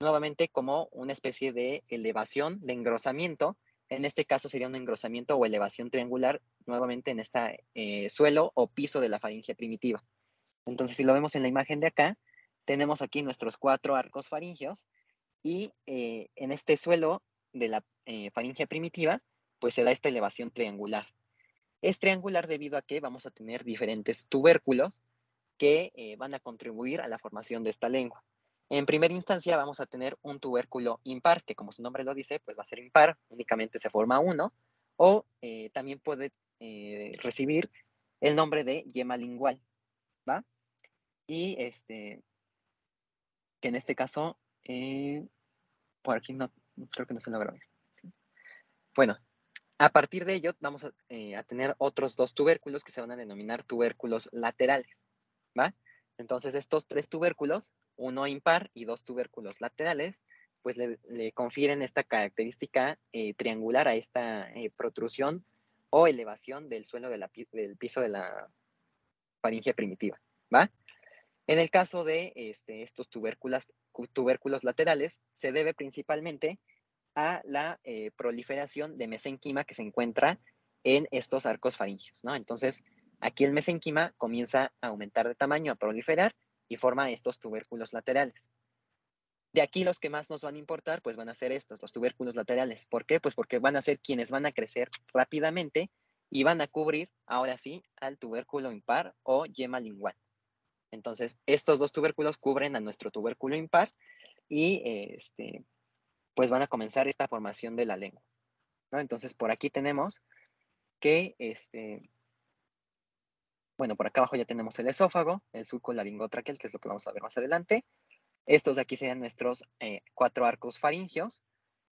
nuevamente como una especie de elevación, de engrosamiento. En este caso sería un engrosamiento o elevación triangular, nuevamente en este suelo o piso de la faringe primitiva. Entonces, si lo vemos en la imagen de acá, tenemos aquí nuestros cuatro arcos faringeos y eh, en este suelo de la faringe primitiva, pues se da esta elevación triangular. Es triangular debido a que vamos a tener diferentes tubérculos que eh, van a contribuir a la formación de esta lengua. En primera instancia vamos a tener un tubérculo impar, que como su nombre lo dice, pues va a ser impar, únicamente se forma uno, o eh, también puede eh, recibir el nombre de yema lingual, ¿va? Y este, que en este caso, por aquí no, creo que no se logra ver. Bueno, a partir de ello, vamos eh, a, tener otros dos tubérculos que se van a denominar tubérculos laterales, ¿va? Entonces, estos tres tubérculos, uno impar y dos tubérculos laterales, pues le, confieren esta característica eh, triangular a esta eh, protrusión o elevación del suelo del piso de la faringe primitiva, ¿va? En el caso de este, estos tubérculos laterales, se debe principalmente a la eh, proliferación de mesenquima que se encuentra en estos arcos faringios, ¿no? Entonces, aquí el mesenquima comienza a aumentar de tamaño, a proliferar y forma estos tubérculos laterales. De aquí los que más nos van a importar, pues van a ser estos, los tubérculos laterales. ¿Por qué? Pues porque van a ser quienes van a crecer rápidamente y van a cubrir, ahora sí, al tubérculo impar o yema lingual. Entonces, estos dos tubérculos cubren a nuestro tubérculo impar y este, pues van a comenzar esta formación de la lengua. Entonces, por aquí tenemos que, este, bueno, por acá abajo ya tenemos el esófago, el surco laringotraqueal, que es lo que vamos a ver más adelante. Estos de aquí serían nuestros eh, cuatro arcos faringios.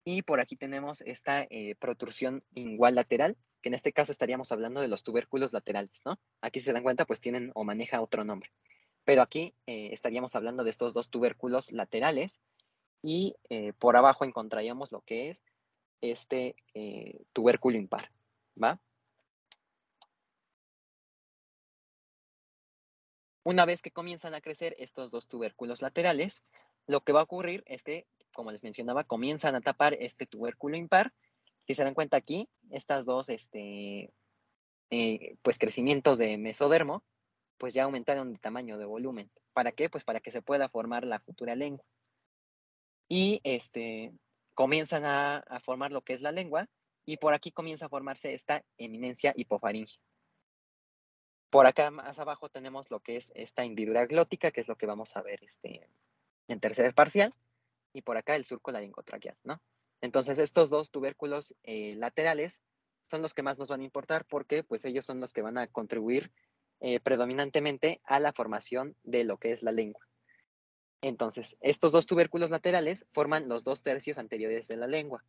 Y por aquí tenemos esta eh, protrusión lingual lateral, que en este caso estaríamos hablando de los tubérculos laterales, ¿no? Aquí se dan cuenta, pues tienen o maneja otro nombre. Pero aquí eh, estaríamos hablando de estos dos tubérculos laterales, y eh, por abajo encontraríamos lo que es este eh, tubérculo impar, ¿va? Una vez que comienzan a crecer estos dos tubérculos laterales, lo que va a ocurrir es que, como les mencionaba, comienzan a tapar este tubérculo impar. Si se dan cuenta aquí, estas dos, este, eh, pues crecimientos de mesodermo, pues ya aumentaron de tamaño, de volumen. ¿Para qué? Pues para que se pueda formar la futura lengua y este, comienzan a, formar lo que es la lengua y por aquí comienza a formarse esta eminencia hipofaringe. Por acá más abajo tenemos lo que es esta hendidura glótica, que es lo que vamos a ver este, en tercer parcial, y por acá el surco laringotraqueal, ¿no? Entonces estos dos tubérculos eh, laterales son los que más nos van a importar porque pues ellos son los que van a contribuir eh, predominantemente a la formación de lo que es la lengua. Entonces, estos dos tubérculos laterales forman los dos tercios anteriores de la lengua.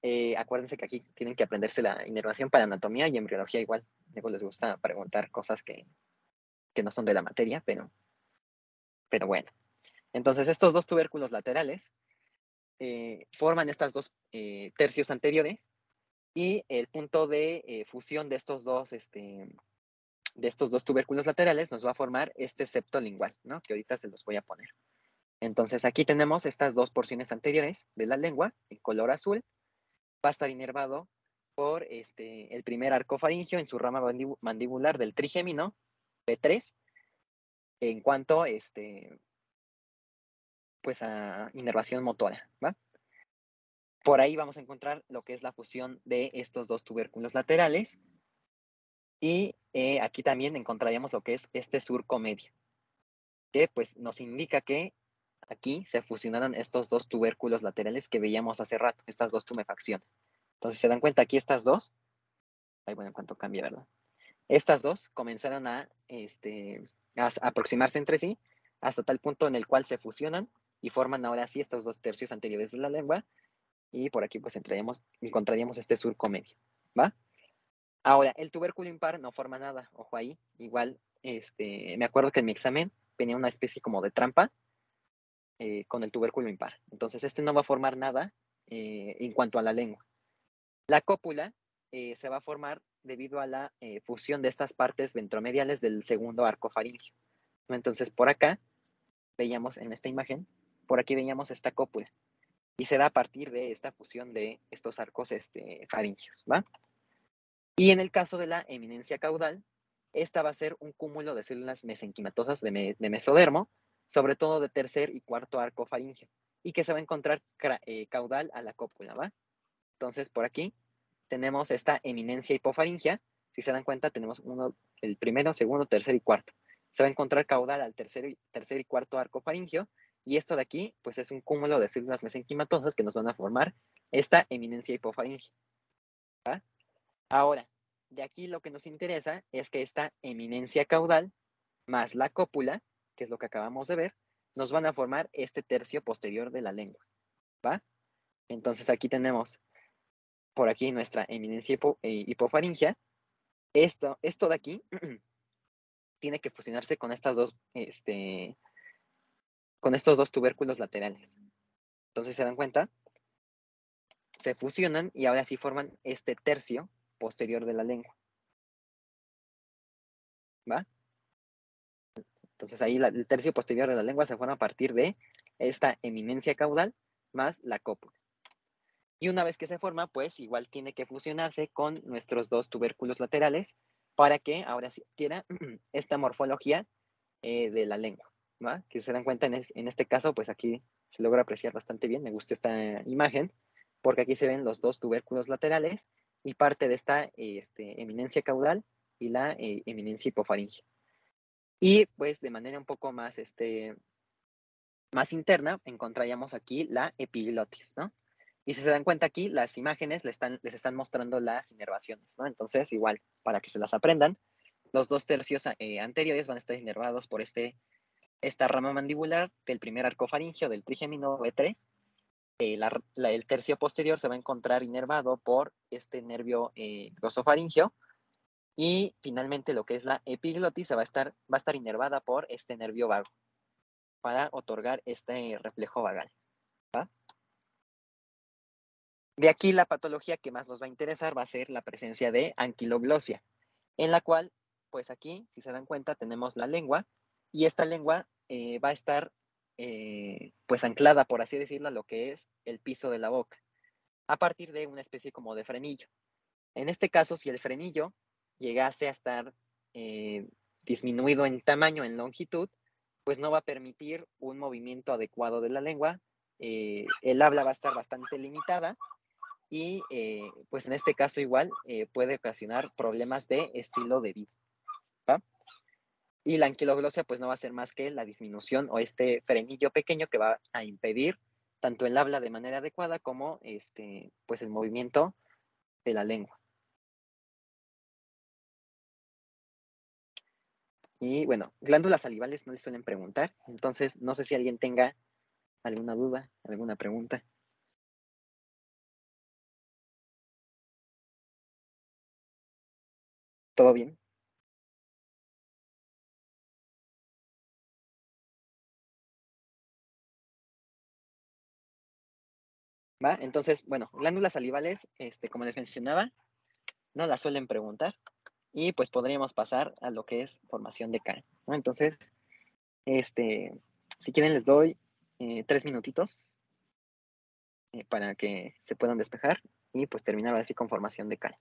Eh, acuérdense que aquí tienen que aprenderse la inervación para anatomía y embriología igual. Luego les gusta preguntar cosas que, no son de la materia, pero, pero bueno. Entonces, estos dos tubérculos laterales eh, forman estos dos eh, tercios anteriores y el punto de fusión de estos dos este, de estos dos tubérculos laterales nos va a formar este septo lingual, ¿no? Que ahorita se los voy a poner. Entonces aquí tenemos estas dos porciones anteriores de la lengua en color azul. Va a estar inervado por este, el primer arco faringio en su rama mandibular del trigémino, P3, en cuanto este, pues a inervación motora. Por ahí vamos a encontrar lo que es la fusión de estos dos tubérculos laterales. Y eh, aquí también encontraríamos lo que es este surco medio, que pues nos indica que aquí se fusionaron estos dos tubérculos laterales que veíamos hace rato, estas dos tumefacciones. Entonces, ¿se dan cuenta aquí estas dos? Ay, bueno, en cuanto cambia, ¿verdad? Estas dos comenzaron a, este, a aproximarse entre sí hasta tal punto en el cual se fusionan y forman ahora sí estos dos tercios anteriores de la lengua. Y por aquí pues entraríamos, encontraríamos este surco medio, ¿va? Ahora, el tubérculo impar no forma nada, ojo ahí. Igual, este, me acuerdo que en mi examen venía una especie como de trampa eh, con el tubérculo impar. Entonces, este no va a formar nada eh, en cuanto a la lengua. La cópula eh, se va a formar debido a la fusión de estas partes ventromediales del segundo arco faríngeo. Entonces, por acá veíamos en esta imagen, por aquí veíamos esta cópula. Y se da a partir de esta fusión de estos arcos este, faringios, ¿va? Y en el caso de la eminencia caudal, esta va a ser un cúmulo de células mesenquimatosas de mesodermo sobre todo de tercer y cuarto arco faringio, y que se va a encontrar eh, caudal a la cópula, ¿va? Entonces, por aquí tenemos esta eminencia hipofaringia. Si se dan cuenta, tenemos uno, el primero, segundo, tercer y cuarto. Se va a encontrar caudal al tercer y, tercer y cuarto arco faringio, y esto de aquí, pues es un cúmulo de células mesenquimatosas que nos van a formar esta eminencia hipofaringia. ¿va? Ahora, de aquí lo que nos interesa es que esta eminencia caudal más la cópula que es lo que acabamos de ver, nos van a formar este tercio posterior de la lengua. ¿Va? Entonces aquí tenemos por aquí nuestra eminencia eh, hipofaringia. Esto, esto de aquí tiene que fusionarse con estas dos, este, con estos dos tubérculos laterales. Entonces, ¿se dan cuenta? Se fusionan y ahora sí forman este tercio posterior de la lengua. ¿Va? Entonces ahí el tercio posterior de la lengua se forma a partir de esta eminencia caudal más la cópula. Y una vez que se forma, pues igual tiene que fusionarse con nuestros dos tubérculos laterales para que ahora sí quiera esta morfología eh, de la lengua. ¿va? Que se dan cuenta en, en, este caso, pues aquí se logra apreciar bastante bien. Me gusta esta imagen porque aquí se ven los dos tubérculos laterales y parte de esta este, eminencia caudal y la eh, eminencia hipofaringe. Y pues de manera un poco más, este, más interna, encontraríamos aquí la epiglotis, ¿no? Y si se dan cuenta aquí, las imágenes les están, les están mostrando las inervaciones, ¿no? Entonces, igual, para que se las aprendan, los dos tercios eh, anteriores van a estar inervados por este, esta rama mandibular del primer arco faringio del trigémino B3. Eh, el tercio posterior se va a encontrar inervado por este nervio eh, y finalmente lo que es la epiglotis va a estar, va a estar inervada por este nervio vago para otorgar este reflejo vagal. De aquí la patología que más nos va a interesar va a ser la presencia de anquiloglosia, en la cual, pues aquí, si se dan cuenta, tenemos la lengua y esta lengua eh, va a estar eh, pues anclada, por así decirlo, a lo que es el piso de la boca, a partir de una especie como de frenillo. En este caso, si el frenillo llegase a estar eh, disminuido en tamaño, en longitud, pues no va a permitir un movimiento adecuado de la lengua. Eh, el habla va a estar bastante limitada y pues en este caso igual puede ocasionar problemas de estilo de vida. Y la anquiloglosia pues no va a ser más que la disminución o este frenillo pequeño que va a impedir tanto el habla de manera adecuada como este, pues el movimiento de la lengua. Y bueno, glándulas salivales no les suelen preguntar, entonces no sé si alguien tenga alguna duda, alguna pregunta. ¿Todo bien? ¿Va? Entonces, bueno, glándulas salivales, este, como les mencionaba, no las suelen preguntar y pues podríamos pasar a lo que es formación de cara. Entonces, este, si quieren les doy eh, tres minutitos eh, para que se puedan despejar y pues terminar así con formación de cara.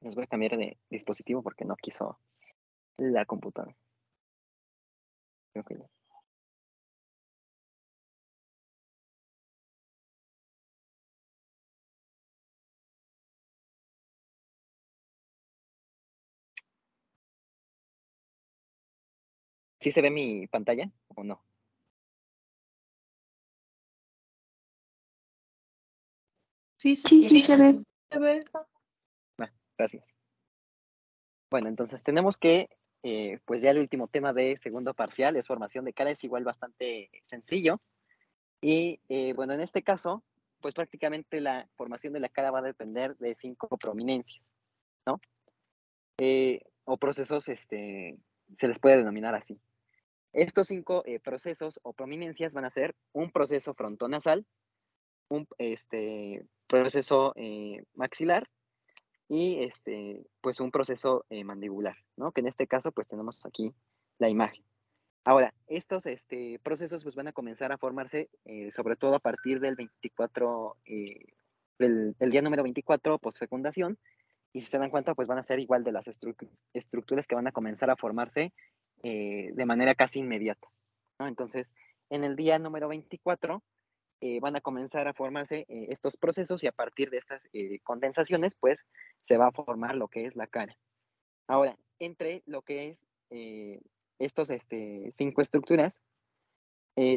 Les voy a cambiar de dispositivo porque no quiso la computadora. Creo que ya. ¿Sí se ve mi pantalla o no?
Sí, sí, sí, se ve.
Se ve.
Gracias. Bueno, entonces tenemos que, eh, pues ya el último tema de segundo parcial es formación de cara, es igual bastante sencillo. Y eh, bueno, en este caso, pues prácticamente la formación de la cara va a depender de cinco prominencias, ¿no? Eh, o procesos, este, se les puede denominar así. Estos cinco procesos o prominencias van a ser un proceso frontonasal, un este, proceso maxilar, y este, pues un proceso eh, mandibular, ¿no? Que en este caso pues tenemos aquí la imagen. Ahora, estos este, procesos pues van a comenzar a formarse eh, sobre todo a partir del 24, eh, del, día número 24 posfecundación y si se dan cuenta pues van a ser igual de las estructuras que van a comenzar a formarse de manera casi inmediata, ¿no? Entonces, en el día número 24 eh, van a comenzar a formarse eh, estos procesos y a partir de estas eh, condensaciones, pues se va a formar lo que es la cara. Ahora, entre lo que es estos este, cinco estructuras,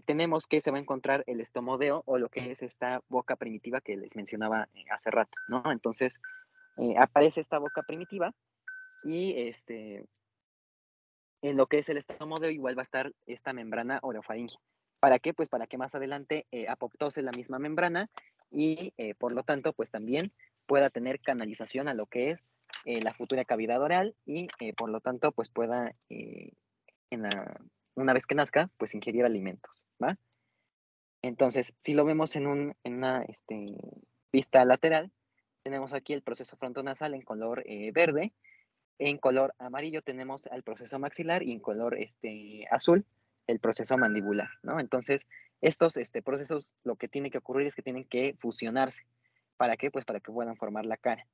tenemos que se va a encontrar el estomodeo o lo que es esta boca primitiva que les mencionaba hace rato, ¿no? Entonces, aparece esta boca primitiva y este, en lo que es el estomodeo igual va a estar esta membrana orofaringe. ¿Para qué? Pues para que más adelante eh, apoptose la misma membrana y eh, por lo tanto pues también pueda tener canalización a lo que es eh, la futura cavidad oral y eh, por lo tanto pues pueda en una vez que nazca pues ingerir alimentos, ¿va? Entonces, si lo vemos en, un, en una este, vista lateral, tenemos aquí el proceso frontonasal en color verde, en color amarillo tenemos el proceso maxilar y en color este, azul el proceso mandibular, ¿no? Entonces, estos este, procesos lo que tiene que ocurrir es que tienen que fusionarse. ¿Para qué? Pues para que puedan formar la cara.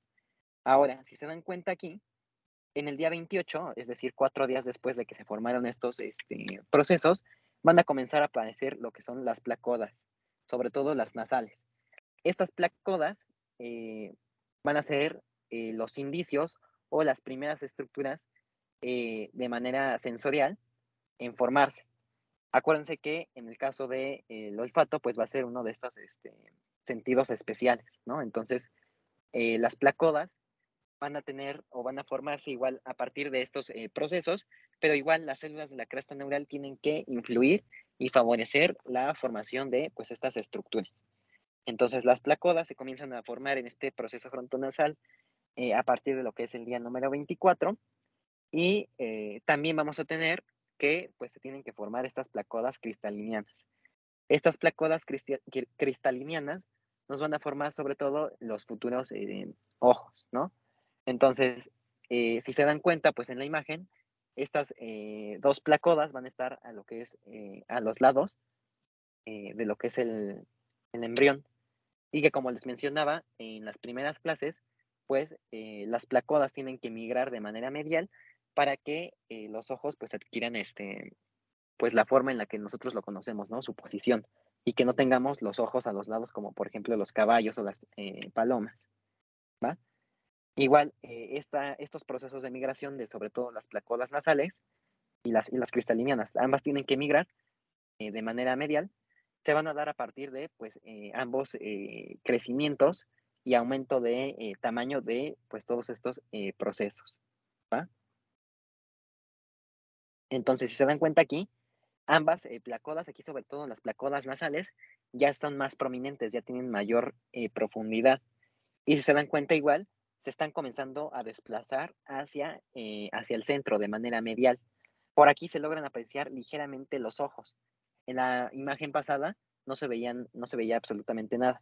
Ahora, si se dan cuenta aquí, en el día 28, es decir, cuatro días después de que se formaron estos este, procesos, van a comenzar a aparecer lo que son las placodas, sobre todo las nasales. Estas placodas eh, van a ser eh, los indicios o las primeras estructuras eh, de manera sensorial en formarse. Acuérdense que en el caso del de, olfato, pues va a ser uno de estos este, sentidos especiales, ¿no? Entonces, eh, las placodas van a tener o van a formarse igual a partir de estos eh, procesos, pero igual las células de la cresta neural tienen que influir y favorecer la formación de pues estas estructuras. Entonces las placodas se comienzan a formar en este proceso frontonasal eh, a partir de lo que es el día número 24 y también vamos a tener que pues se tienen que formar estas placodas cristalinianas. Estas placodas cristalinianas nos van a formar sobre todo los futuros eh, ojos, ¿no? Entonces, eh, si se dan cuenta, pues en la imagen, estas eh, dos placodas van a estar a lo que es a los lados de lo que es el, el, embrión. Y que como les mencionaba en las primeras clases, pues las placodas tienen que migrar de manera medial para que eh, los ojos pues adquieran este, pues la forma en la que nosotros lo conocemos, ¿no? Su posición y que no tengamos los ojos a los lados como por ejemplo los caballos o las eh, palomas, ¿va? Igual, eh, estos procesos de migración de sobre todo las placodas nasales y las, y las cristalinianas, ambas tienen que migrar de manera medial, se van a dar a partir de pues ambos crecimientos y aumento de tamaño de pues todos estos procesos, ¿va? Entonces, si se dan cuenta aquí, ambas eh, placodas, aquí sobre todo las placodas nasales, ya están más prominentes, ya tienen mayor eh, profundidad. Y si se dan cuenta igual, se están comenzando a desplazar hacia, eh, hacia el centro de manera medial. Por aquí se logran apreciar ligeramente los ojos. En la imagen pasada no se, veían, no se veía absolutamente nada.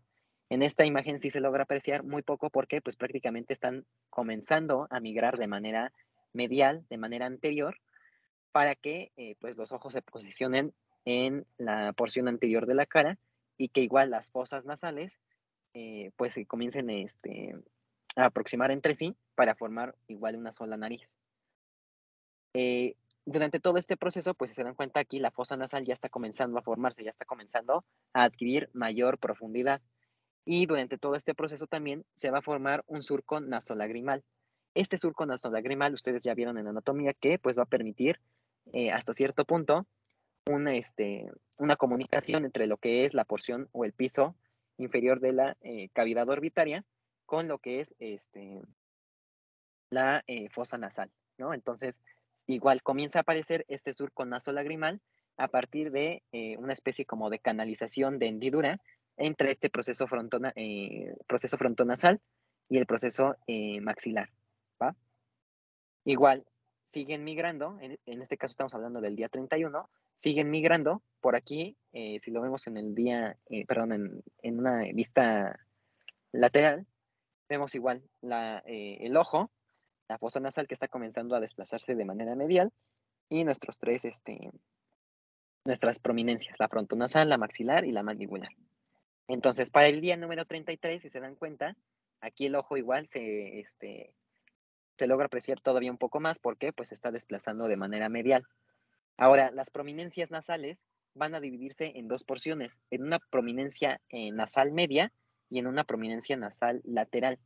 En esta imagen sí se logra apreciar muy poco porque pues prácticamente están comenzando a migrar de manera medial, de manera anterior, para que eh, pues los ojos se posicionen en la porción anterior de la cara y que igual las fosas nasales eh, pues se comiencen este, aproximar entre sí para formar igual una sola nariz. Eh, durante todo este proceso, pues se dan cuenta aquí, la fosa nasal ya está comenzando a formarse, ya está comenzando a adquirir mayor profundidad. Y durante todo este proceso también se va a formar un surco nasolagrimal. Este surco nasolagrimal, ustedes ya vieron en anatomía que pues va a permitir eh, hasta cierto punto una, este, una comunicación entre lo que es la porción o el piso inferior de la eh, cavidad orbitaria con lo que es este, la eh, fosa nasal, ¿no? Entonces, igual comienza a aparecer este surco nasolagrimal a partir de una especie como de canalización de hendidura entre este proceso, frontona, proceso frontonasal y el proceso maxilar, ¿va? Igual, siguen migrando, en, este caso estamos hablando del día 31, siguen migrando por aquí, eh, si lo vemos en el día, eh, perdón, en, una vista lateral, vemos igual la, eh, el ojo, la fosa nasal que está comenzando a desplazarse de manera medial y nuestros tres, este, nuestras prominencias, la frontonasal, la maxilar y la mandibular. Entonces, para el día número 33, si se dan cuenta, aquí el ojo igual se, este, se logra apreciar todavía un poco más porque pues se está desplazando de manera medial. Ahora, las prominencias nasales van a dividirse en dos porciones, en una prominencia eh, nasal media y en una prominencia nasal lateral.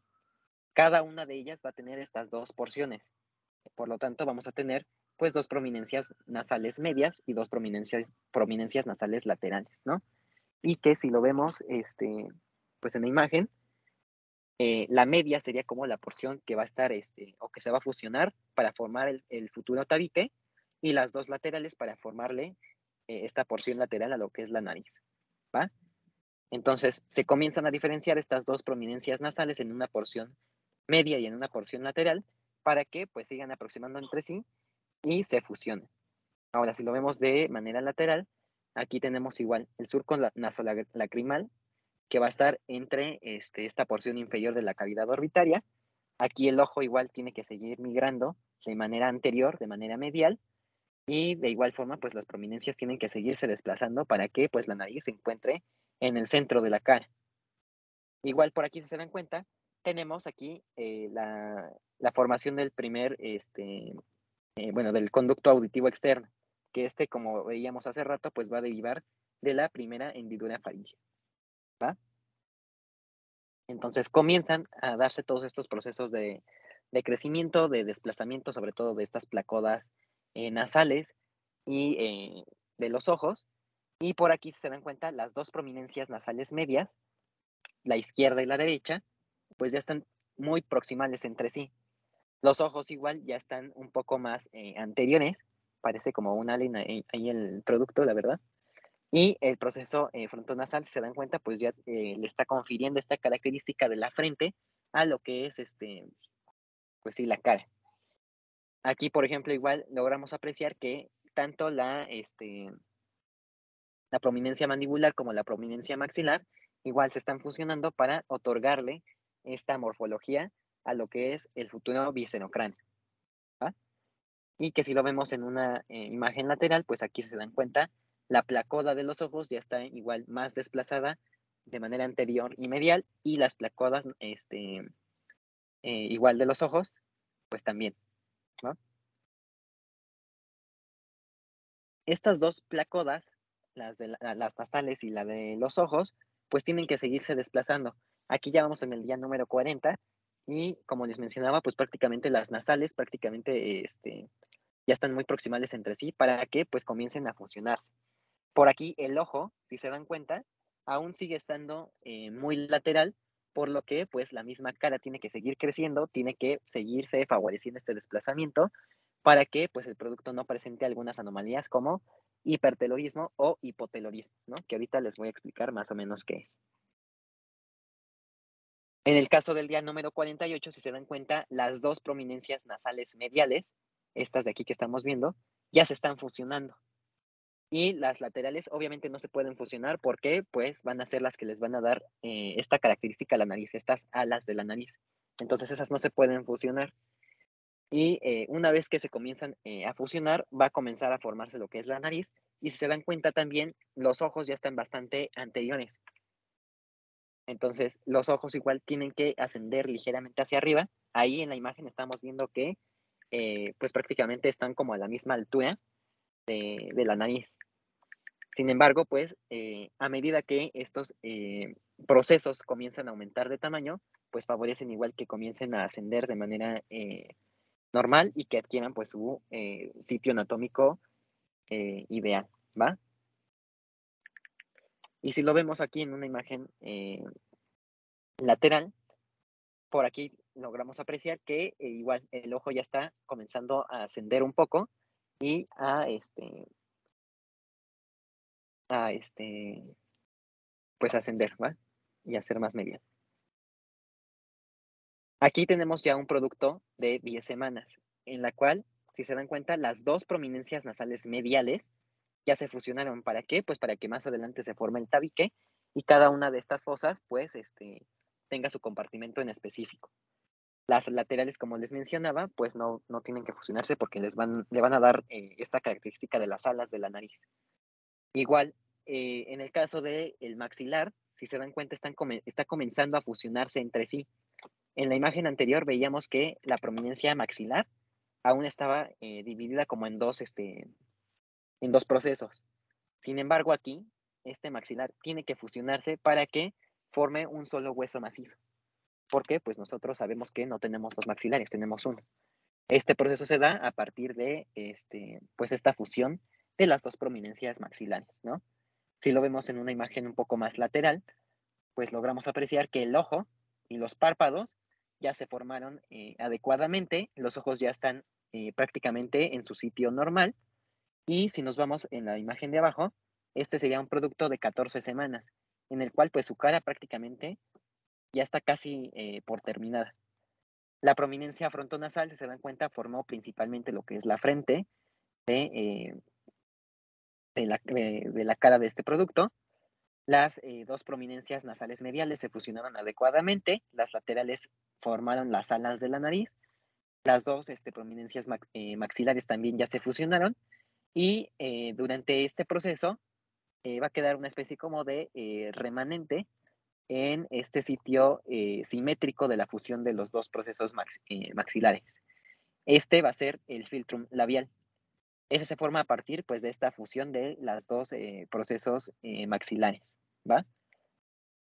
Cada una de ellas va a tener estas dos porciones. Por lo tanto, vamos a tener pues dos prominencias nasales medias y dos prominencias, prominencias nasales laterales, ¿no? Y que si lo vemos este, pues en la imagen, eh, la media sería como la porción que va a estar este, o que se va a fusionar para formar el, futuro tabique y las dos laterales para formarle eh, esta porción lateral a lo que es la nariz. ¿va? Entonces, se comienzan a diferenciar estas dos prominencias nasales en una porción media y en una porción lateral para que pues sigan aproximando entre sí y se fusionen. Ahora, si lo vemos de manera lateral, aquí tenemos igual el surco nasolacrimal que va a estar entre este, esta porción inferior de la cavidad orbitaria. Aquí el ojo igual tiene que seguir migrando de manera anterior, de manera medial, y de igual forma, pues las prominencias tienen que seguirse desplazando para que pues la nariz se encuentre en el centro de la cara. Igual por aquí, si se dan cuenta, tenemos aquí eh, la, formación del primer, este, eh, bueno, del conducto auditivo externo, que este, como veíamos hace rato, pues va a derivar de la primera hendidura faríngea. Entonces comienzan a darse todos estos procesos de, crecimiento, de desplazamiento, sobre todo de estas placodas eh, nasales y eh, de los ojos. Y por aquí, se dan cuenta, las dos prominencias nasales medias, la izquierda y la derecha, pues ya están muy proximales entre sí. Los ojos igual ya están un poco más eh, anteriores, parece como una alien ahí, el producto, la verdad. Y el proceso frontonasal, si se dan cuenta, pues ya le está confiriendo esta característica de la frente a lo que es este, pues sí, la cara. Aquí, por ejemplo, igual logramos apreciar que tanto la, este, la prominencia mandibular como la prominencia maxilar igual se están fusionando para otorgarle esta morfología a lo que es el futuro bicenocráneo. Y que si lo vemos en una eh, imagen lateral, pues aquí se dan cuenta, la placoda de los ojos ya está igual más desplazada de manera anterior y medial, y las placodas este, eh, igual de los ojos, pues también. Estas dos placodas, las, de las nasales y la de los ojos, pues tienen que seguirse desplazando. Aquí ya vamos en el día número 40 y como les mencionaba, pues prácticamente las nasales prácticamente este, ya están muy proximales entre sí para que pues comiencen a funcionarse. Por aquí el ojo, si se dan cuenta, aún sigue estando eh, muy lateral, por lo que pues la misma cara tiene que seguir creciendo, tiene que seguirse favoreciendo este desplazamiento para que pues el producto no presente algunas anomalías como hipertelorismo o hipotelorismo. Que ahorita les voy a explicar más o menos qué es. En el caso del día número 48, si se dan cuenta, las dos prominencias nasales mediales, estas de aquí que estamos viendo, ya se están fusionando. Y las laterales obviamente no se pueden fusionar porque pues van a ser las que les van a dar eh, esta característica a la nariz, estas alas de la nariz. Entonces esas no se pueden fusionar. Y eh, una vez que se comienzan eh, a fusionar, va a comenzar a formarse lo que es la nariz. Y si se dan cuenta también, los ojos ya están bastante anteriores. Entonces, los ojos igual tienen que ascender ligeramente hacia arriba. Ahí en la imagen estamos viendo que, pues prácticamente están como a la misma altura de, la nariz. Sin embargo, pues eh, a medida que estos eh, procesos comienzan a aumentar de tamaño, pues favorecen igual que comiencen a ascender de manera normal y que adquieran pues su sitio anatómico ideal, ¿va? Y si lo vemos aquí en una imagen eh, lateral, por aquí logramos apreciar que eh, igual el ojo ya está comenzando a ascender un poco y a este a este pues ascender, ¿va? Y a ser más medial. Aquí tenemos ya un producto de 10 semanas, en la cual, si se dan cuenta, las dos prominencias nasales mediales ya se fusionaron. ¿Para qué? Pues para que más adelante se forme el tabique y cada una de estas fosas, pues, este, tenga su compartimento en específico. Las laterales, como les mencionaba, pues no, no tienen que fusionarse porque les van, le van a dar eh, esta característica de las alas de la nariz. Igual, eh, en el caso del el maxilar, si se dan cuenta, están está comenzando a fusionarse entre sí. En la imagen anterior veíamos que la prominencia maxilar aún estaba eh, dividida como en dos, este, en dos procesos. Sin embargo, aquí, este maxilar tiene que fusionarse para que forme un solo hueso macizo. Porque pues nosotros sabemos que no tenemos dos maxilares, tenemos uno. Este proceso se da a partir de este, pues esta fusión de las dos prominencias maxilares, ¿no? Si lo vemos en una imagen un poco más lateral, pues logramos apreciar que el ojo y los párpados ya se formaron eh, adecuadamente, los ojos ya están eh, prácticamente en su sitio normal, y si nos vamos en la imagen de abajo, este sería un producto de 14 semanas, en el cual pues su cara prácticamente ya está casi eh, por terminada. La prominencia frontonasal, si se dan cuenta, formó principalmente lo que es la frente de, eh, de, la, cara de este producto. Las eh, dos prominencias nasales mediales se fusionaron adecuadamente, las laterales formaron las alas de la nariz, las dos este, prominencias maxilares también ya se fusionaron y durante este proceso va a quedar una especie como de remanente en este sitio simétrico de la fusión de los dos procesos maxilares. Este va a ser el filtrum labial. Ese se forma a partir pues, de esta fusión de los dos procesos maxilares. ¿va?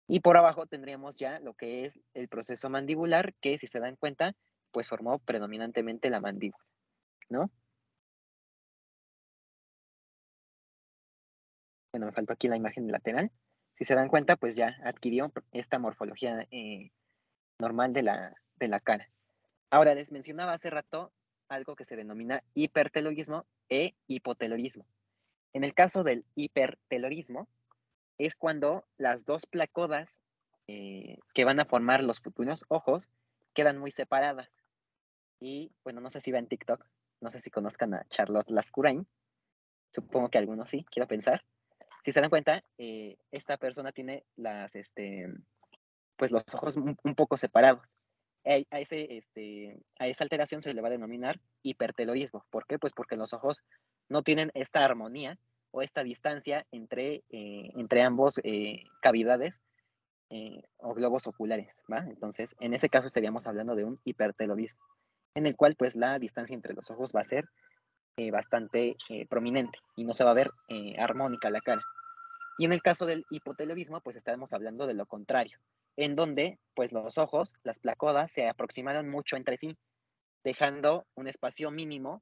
Y por abajo tendríamos ya lo que es el proceso mandibular, que si se dan cuenta, pues formó predominantemente la mandíbula, ¿no? bueno, me faltó aquí la imagen lateral. Si se dan cuenta, pues ya adquirió esta morfología eh, normal de la, de la cara. Ahora, les mencionaba hace rato algo que se denomina hipertelorismo e hipotelorismo. En el caso del hipertelorismo, es cuando las dos placodas eh, que van a formar los futuros ojos quedan muy separadas. Y bueno, no sé si ven TikTok, no sé si conozcan a Charlotte Lascurain, supongo que algunos sí, quiero pensar. Si se dan cuenta, eh, esta persona tiene las, este, pues los ojos un, poco separados. A, ese, este, a esa alteración se le va a denominar hipertelorismo. ¿Por qué? Pues porque los ojos no tienen esta armonía o esta distancia entre, eh, entre ambos eh, cavidades o globos oculares. ¿va? Entonces, en ese caso estaríamos hablando de un hipertelorismo, en el cual pues la distancia entre los ojos va a ser eh, bastante eh, prominente y no se va a ver eh, armónica la cara. Y en el caso del hipotelorismo, pues estamos hablando de lo contrario, en donde pues los ojos, las placodas, se aproximaron mucho entre sí, dejando un espacio mínimo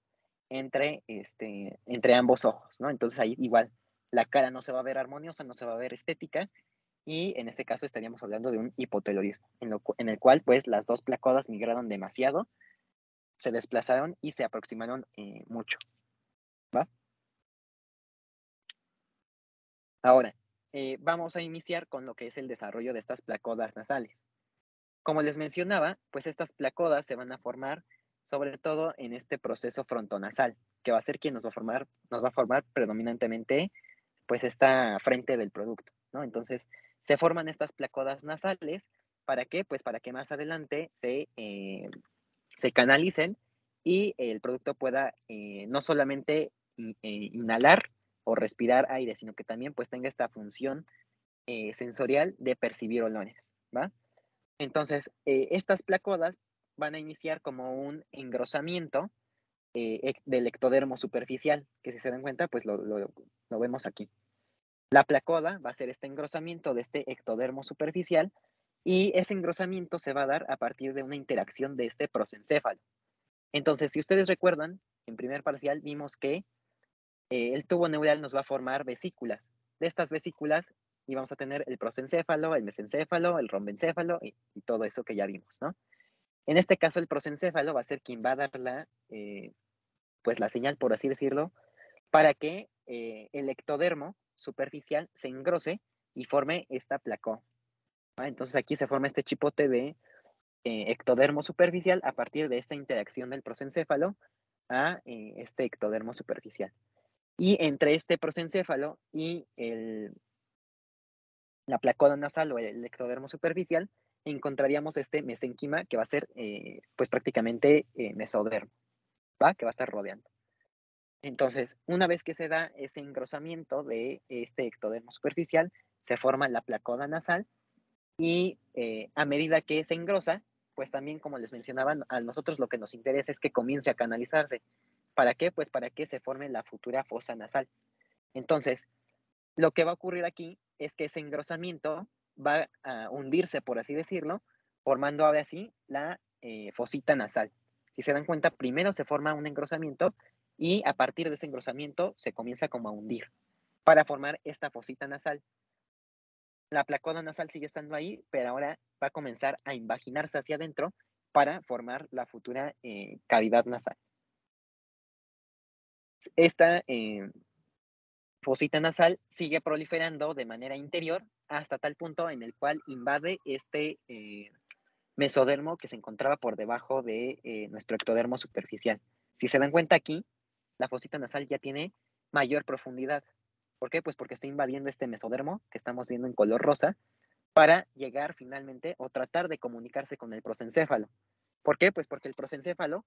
entre, este, entre ambos ojos, ¿no? Entonces ahí igual la cara no se va a ver armoniosa, no se va a ver estética, y en este caso estaríamos hablando de un hipotelorismo, en, en el cual pues las dos placodas migraron demasiado se desplazaron y se aproximaron eh, mucho. Ahora, eh, vamos a iniciar con lo que es el desarrollo de estas placodas nasales. Como les mencionaba, pues estas placodas se van a formar sobre todo en este proceso frontonasal, que va a ser quien nos va a formar, nos va a formar predominantemente pues esta frente del producto, ¿no? Entonces, se forman estas placodas nasales, ¿para qué? Pues para que más adelante se, eh, se canalicen y el producto pueda eh, no solamente eh, inhalar o respirar aire, sino que también pues tenga esta función eh, sensorial de percibir olores, ¿va? Entonces, estas placodas van a iniciar como un engrosamiento del ectodermo superficial, que si se dan cuenta, pues lo, lo, vemos aquí. La placoda va a ser este engrosamiento de este ectodermo superficial y ese engrosamiento se va a dar a partir de una interacción de este prosencéfalo. Entonces, si ustedes recuerdan, en primer parcial vimos que eh, el tubo neural nos va a formar vesículas. De estas vesículas íbamos a tener el prosencéfalo, el mesencéfalo, el rombencéfalo y, todo eso que ya vimos, ¿no? En este caso, el prosencéfalo va a ser quien va a dar la, eh, pues la señal, por así decirlo, para que eh, el ectodermo superficial se engrose y forme esta placó. Entonces aquí se forma este chipote de eh, ectodermo superficial a partir de esta interacción del prosencéfalo a este ectodermo superficial. Y entre este prosencéfalo y el, la placoda nasal o el ectodermo superficial encontraríamos este mesenquima que va a ser eh, pues prácticamente eh, mesodermo, ¿va? que va a estar rodeando. Entonces, una vez que se da ese engrosamiento de este ectodermo superficial, se forma la placoda nasal y eh, a medida que se engrosa, pues también como les mencionaba, a nosotros lo que nos interesa es que comience a canalizarse. ¿Para qué? Pues para que se forme la futura fosa nasal. Entonces, lo que va a ocurrir aquí es que ese engrosamiento va a hundirse, por así decirlo, formando ahora sí la eh, fosita nasal. Si se dan cuenta, primero se forma un engrosamiento y a partir de ese engrosamiento se comienza como a hundir para formar esta fosita nasal. La placoda nasal sigue estando ahí, pero ahora va a comenzar a invaginarse hacia adentro para formar la futura eh, cavidad nasal. Esta eh, fosita nasal sigue proliferando de manera interior hasta tal punto en el cual invade este eh, mesodermo que se encontraba por debajo de nuestro ectodermo superficial. Si se dan cuenta aquí, la fosita nasal ya tiene mayor profundidad. ¿Por qué? Pues porque está invadiendo este mesodermo que estamos viendo en color rosa para llegar finalmente o tratar de comunicarse con el prosencéfalo. ¿Por qué? Pues porque el prosencéfalo,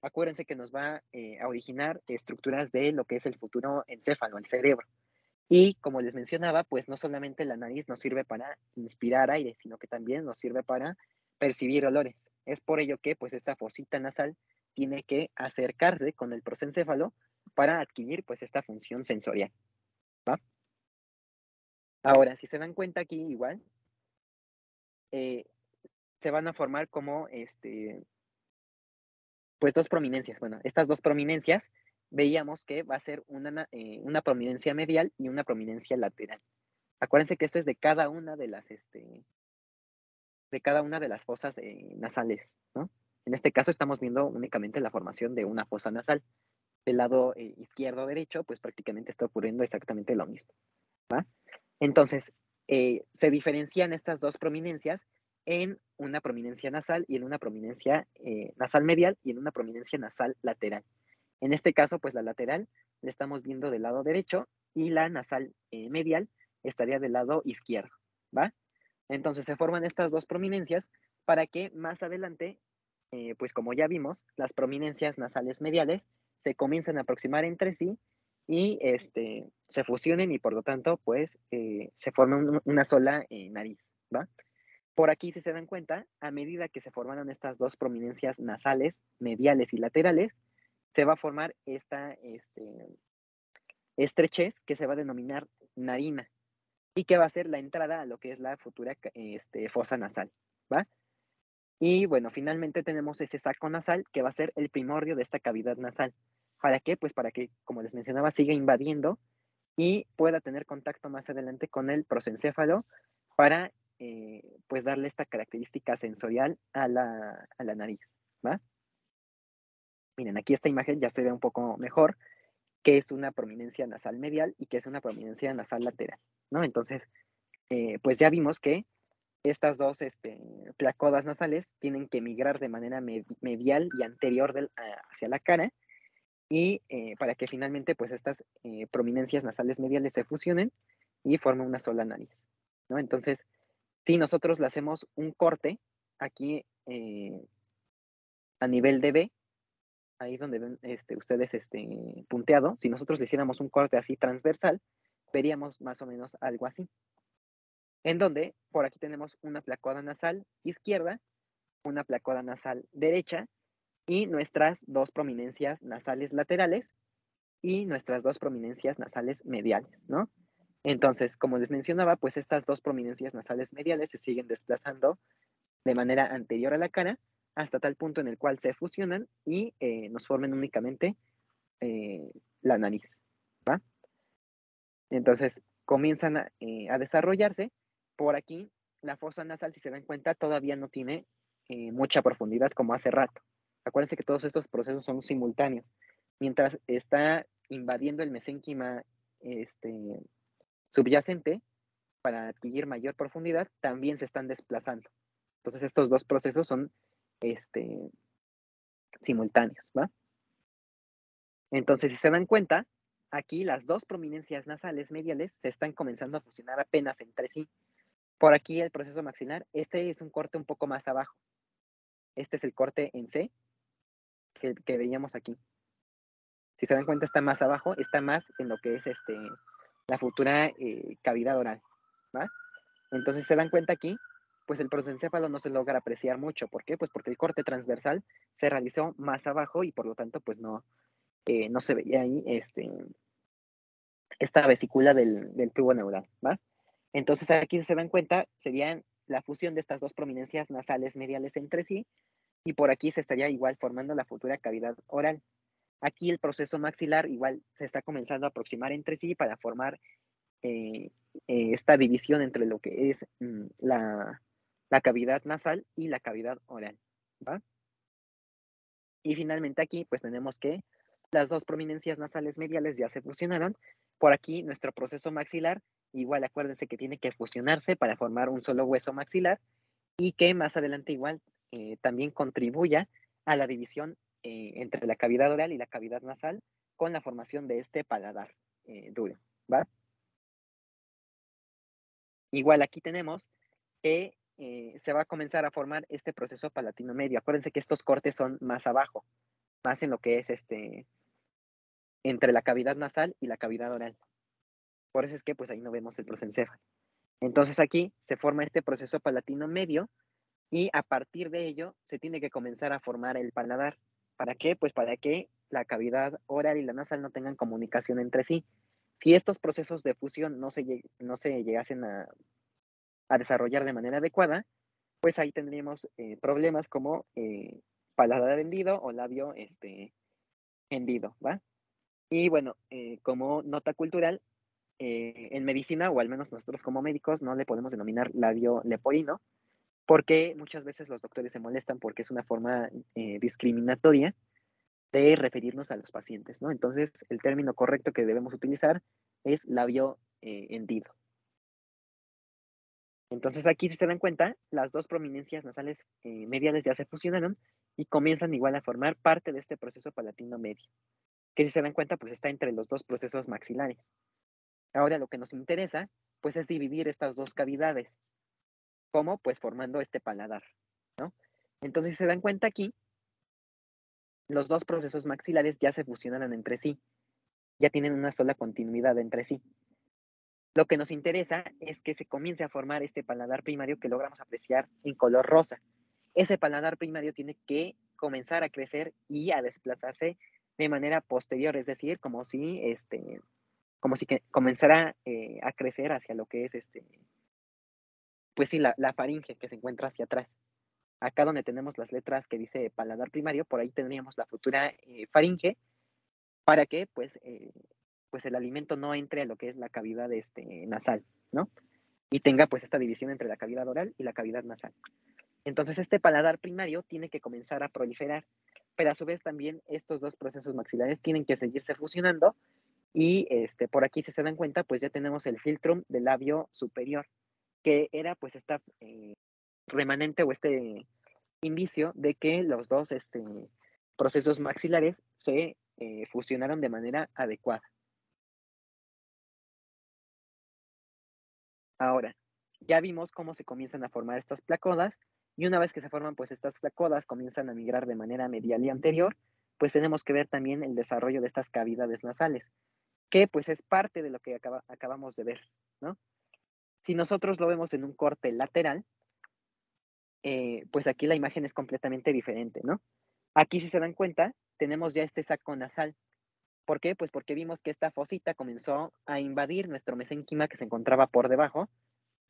acuérdense que nos va eh, a originar estructuras de lo que es el futuro encéfalo, el cerebro. Y como les mencionaba, pues no solamente la nariz nos sirve para inspirar aire, sino que también nos sirve para percibir olores. Es por ello que pues esta fosita nasal tiene que acercarse con el prosencéfalo para adquirir pues esta función sensorial. Ahora, si se dan cuenta aquí igual, eh, se van a formar como este, pues dos prominencias. Bueno, estas dos prominencias veíamos que va a ser una, eh, una prominencia medial y una prominencia lateral. Acuérdense que esto es de cada una de las, este, de cada una de las fosas eh, nasales, ¿no? En este caso estamos viendo únicamente la formación de una fosa nasal. Del lado eh, izquierdo derecho, pues prácticamente está ocurriendo exactamente lo mismo. ¿va? Entonces, se diferencian estas dos prominencias en una prominencia nasal y en una prominencia nasal medial y en una prominencia nasal lateral. En este caso, pues la lateral la estamos viendo del lado derecho y la nasal eh, medial estaría del lado izquierdo, ¿va? Entonces se forman estas dos prominencias para que más adelante, eh, pues como ya vimos, las prominencias nasales mediales se comiencen a aproximar entre sí y este, se fusionen y por lo tanto, pues eh, se forma una sola nariz, ¿va? Por aquí, si se dan cuenta, a medida que se formaron estas dos prominencias nasales, mediales y laterales, se va a formar esta este, estrechez que se va a denominar narina y que va a ser la entrada a lo que es la futura este, fosa nasal, ¿va? Y bueno, finalmente tenemos ese saco nasal que va a ser el primordio de esta cavidad nasal. ¿Para qué? Pues para que, como les mencionaba, siga invadiendo y pueda tener contacto más adelante con el prosencéfalo para, eh, pues, darle esta característica sensorial a la, a la nariz, ¿va? Miren, aquí esta imagen ya se ve un poco mejor, que es una prominencia nasal medial y que es una prominencia nasal lateral, ¿no? Entonces, eh, pues ya vimos que estas dos este, placodas nasales tienen que migrar de manera medial y anterior hacia la cara y eh, para que finalmente pues estas eh, prominencias nasales mediales se fusionen y formen una sola nariz, ¿no? Entonces, si nosotros le hacemos un corte aquí a nivel de B, ahí donde ven este, ustedes este, punteado, si nosotros le hiciéramos un corte así transversal, veríamos más o menos algo así. En donde por aquí tenemos una placoda nasal izquierda, una placoda nasal derecha y nuestras dos prominencias nasales laterales y nuestras dos prominencias nasales mediales, ¿no? Entonces, como les mencionaba, pues estas dos prominencias nasales mediales se siguen desplazando de manera anterior a la cara hasta tal punto en el cual se fusionan y eh, nos formen únicamente eh, la nariz, ¿va? Entonces, comienzan eh, a, desarrollarse. Por aquí, la fosa nasal, si se dan cuenta, todavía no tiene mucha profundidad como hace rato. Acuérdense que todos estos procesos son simultáneos. Mientras está invadiendo el mesénquima este, subyacente para adquirir mayor profundidad, también se están desplazando. Entonces, estos dos procesos son este, simultáneos, ¿va? Entonces, si se dan cuenta, aquí las dos prominencias nasales mediales se están comenzando a fusionar apenas entre sí. Por aquí el proceso maxilar, este es un corte un poco más abajo. Este es el corte en C que, veíamos aquí. Si se dan cuenta, está más abajo, está más en lo que es este, la futura eh, cavidad oral. ¿va? Entonces se dan cuenta aquí, pues el prosencéfalo no se logra apreciar mucho. ¿Por qué? Pues porque el corte transversal se realizó más abajo y por lo tanto, pues no, eh, no se veía ahí este, esta vesícula del, del, tubo neural. ¿va? Entonces aquí se dan cuenta, serían la fusión de estas dos prominencias nasales mediales entre sí y por aquí se estaría igual formando la futura cavidad oral. Aquí el proceso maxilar igual se está comenzando a aproximar entre sí para formar eh, eh, esta división entre lo que es mm, la, cavidad nasal y la cavidad oral. Y finalmente aquí pues tenemos que las dos prominencias nasales mediales ya se fusionaron. Por aquí nuestro proceso maxilar, igual acuérdense que tiene que fusionarse para formar un solo hueso maxilar y que más adelante igual eh, también contribuya a la división eh, entre la cavidad oral y la cavidad nasal con la formación de este paladar eh, duro. Igual aquí tenemos que se va a comenzar a formar este proceso palatino medio. Acuérdense que estos cortes son más abajo, más en lo que es este, entre la cavidad nasal y la cavidad oral. Por eso es que pues ahí no vemos el prosencéfalo. Entonces aquí se forma este proceso palatino medio y a partir de ello se tiene que comenzar a formar el paladar. ¿Para qué? Pues para que la cavidad oral y la nasal no tengan comunicación entre sí. Si estos procesos de fusión no se, llegasen a, desarrollar de manera adecuada, pues ahí tendríamos eh, problemas como eh, paladar hendido o labio este, hendido, ¿va? Y bueno, eh, como nota cultural, en medicina, o al menos nosotros como médicos, no le podemos denominar labio leporino, porque muchas veces los doctores se molestan porque es una forma eh, discriminatoria de referirnos a los pacientes, ¿no? Entonces, el término correcto que debemos utilizar es labio eh, hendido. Entonces, aquí, si se dan cuenta, las dos prominencias nasales eh, mediales ya se fusionaron y comienzan igual a formar parte de este proceso palatino medio, que si se dan cuenta, pues está entre los dos procesos maxilares. Ahora, lo que nos interesa, pues es dividir estas dos cavidades, ¿Cómo? Pues formando este paladar, ¿no? Entonces se dan cuenta aquí, los dos procesos maxilares ya se fusionan entre sí, ya tienen una sola continuidad entre sí. Lo que nos interesa es que se comience a formar este paladar primario que logramos apreciar en color rosa. Ese paladar primario tiene que comenzar a crecer y a desplazarse de manera posterior, es decir, como si, este, como si comenzara eh, a crecer hacia lo que es este, pues sí, la, faringe que se encuentra hacia atrás. Acá donde tenemos las letras que dice paladar primario, por ahí tendríamos la futura eh, faringe para que pues, eh, pues el alimento no entre a lo que es la cavidad este, nasal, ¿no? Y tenga pues esta división entre la cavidad oral y la cavidad nasal. Entonces este paladar primario tiene que comenzar a proliferar, pero a su vez también estos dos procesos maxilares tienen que seguirse fusionando y este, por aquí, si se dan cuenta, pues ya tenemos el filtrum del labio superior que era pues esta eh, remanente o este indicio de que los dos este, procesos maxilares se eh, fusionaron de manera adecuada. Ahora, ya vimos cómo se comienzan a formar estas placodas y una vez que se forman pues estas placodas comienzan a migrar de manera medial y anterior, pues tenemos que ver también el desarrollo de estas cavidades nasales, que pues es parte de lo que acabamos de ver, ¿no? Si nosotros lo vemos en un corte lateral, eh, pues aquí la imagen es completamente diferente, ¿no? Aquí, si se dan cuenta, tenemos ya este saco nasal. ¿Por qué? Pues porque vimos que esta fosita comenzó a invadir nuestro mesénquima que se encontraba por debajo.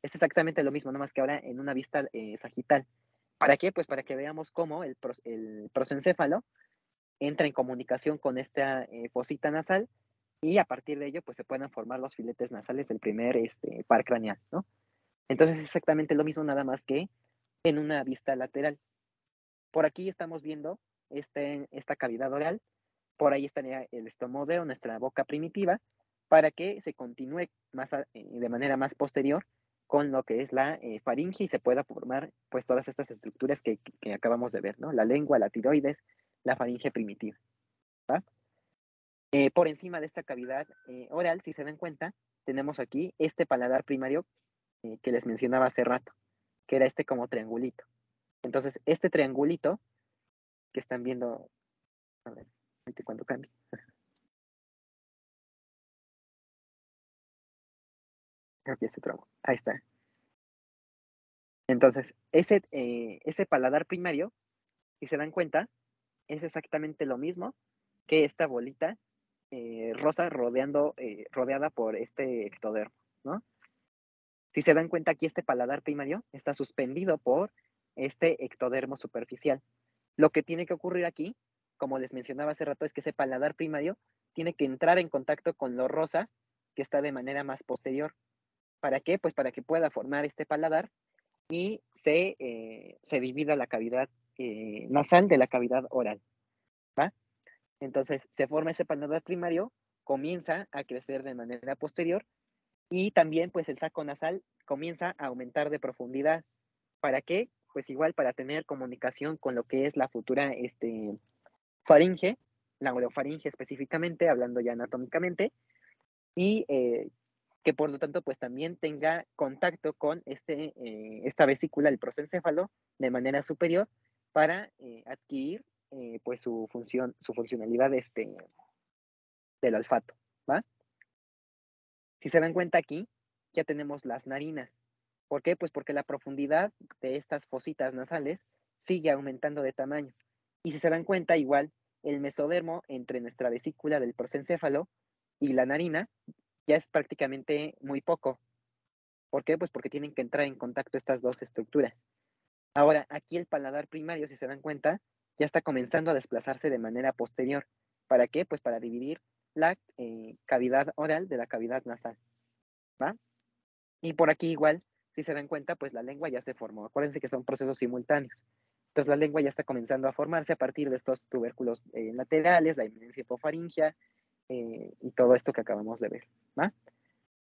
Es exactamente lo mismo, nomás que ahora en una vista eh, sagital. ¿Para qué? Pues para que veamos cómo el, el prosencéfalo entra en comunicación con esta eh, fosita nasal y a partir de ello pues se pueden formar los filetes nasales del primer este, par craneal, ¿no? Entonces es exactamente lo mismo, nada más que en una vista lateral. Por aquí estamos viendo este, esta cavidad oral, por ahí estaría el estomodeo, nuestra boca primitiva, para que se continúe más eh, de manera más posterior con lo que es la eh, faringe y se pueda formar pues todas estas estructuras que, que, acabamos de ver, ¿no? La lengua, la tiroides, la faringe primitiva. Eh, por encima de esta cavidad eh, oral, si se dan cuenta, tenemos aquí este paladar primario eh, que les mencionaba hace rato, que era este como triangulito. Entonces, este triangulito que están viendo, a ver, cuando cambie. Ahí está. Entonces, ese, ese paladar primario, si se dan cuenta, es exactamente lo mismo que esta bolita eh, rosa rodeando, eh, rodeada por este ectodermo, ¿no? Si se dan cuenta aquí este paladar primario está suspendido por este ectodermo superficial. Lo que tiene que ocurrir aquí, como les mencionaba hace rato, es que ese paladar primario tiene que entrar en contacto con lo rosa que está de manera más posterior. ¿Para qué? Pues para que pueda formar este paladar y se, eh, se divida la cavidad nasal de la cavidad oral. ¿va? Entonces se forma ese paladar primario, comienza a crecer de manera posterior y también pues el saco nasal comienza a aumentar de profundidad. ¿Para qué? Pues igual para tener comunicación con lo que es la futura este, faringe, la orofaringe específicamente, hablando ya anatómicamente, y eh, que por lo tanto pues también tenga contacto con este, eh, esta vesícula, el prosencéfalo, de manera superior para eh, adquirir eh, pues su función, su funcionalidad este, del olfato, ¿va? Si se dan cuenta aquí, ya tenemos las narinas. ¿Por qué? Pues porque la profundidad de estas fositas nasales sigue aumentando de tamaño. Y si se dan cuenta, igual, el mesodermo entre nuestra vesícula del prosencéfalo y la narina ya es prácticamente muy poco. ¿Por qué? Pues porque tienen que entrar en contacto estas dos estructuras. Ahora, aquí el paladar primario, si se dan cuenta, ya está comenzando a desplazarse de manera posterior. ¿Para qué? Pues para dividir la eh, cavidad oral de la cavidad nasal. ¿Va? Y por aquí igual, si se dan cuenta, pues la lengua ya se formó. Acuérdense que son procesos simultáneos. Entonces la lengua ya está comenzando a formarse a partir de estos tubérculos eh, laterales, la eminencia hipofaringia eh, y todo esto que acabamos de ver. ¿va?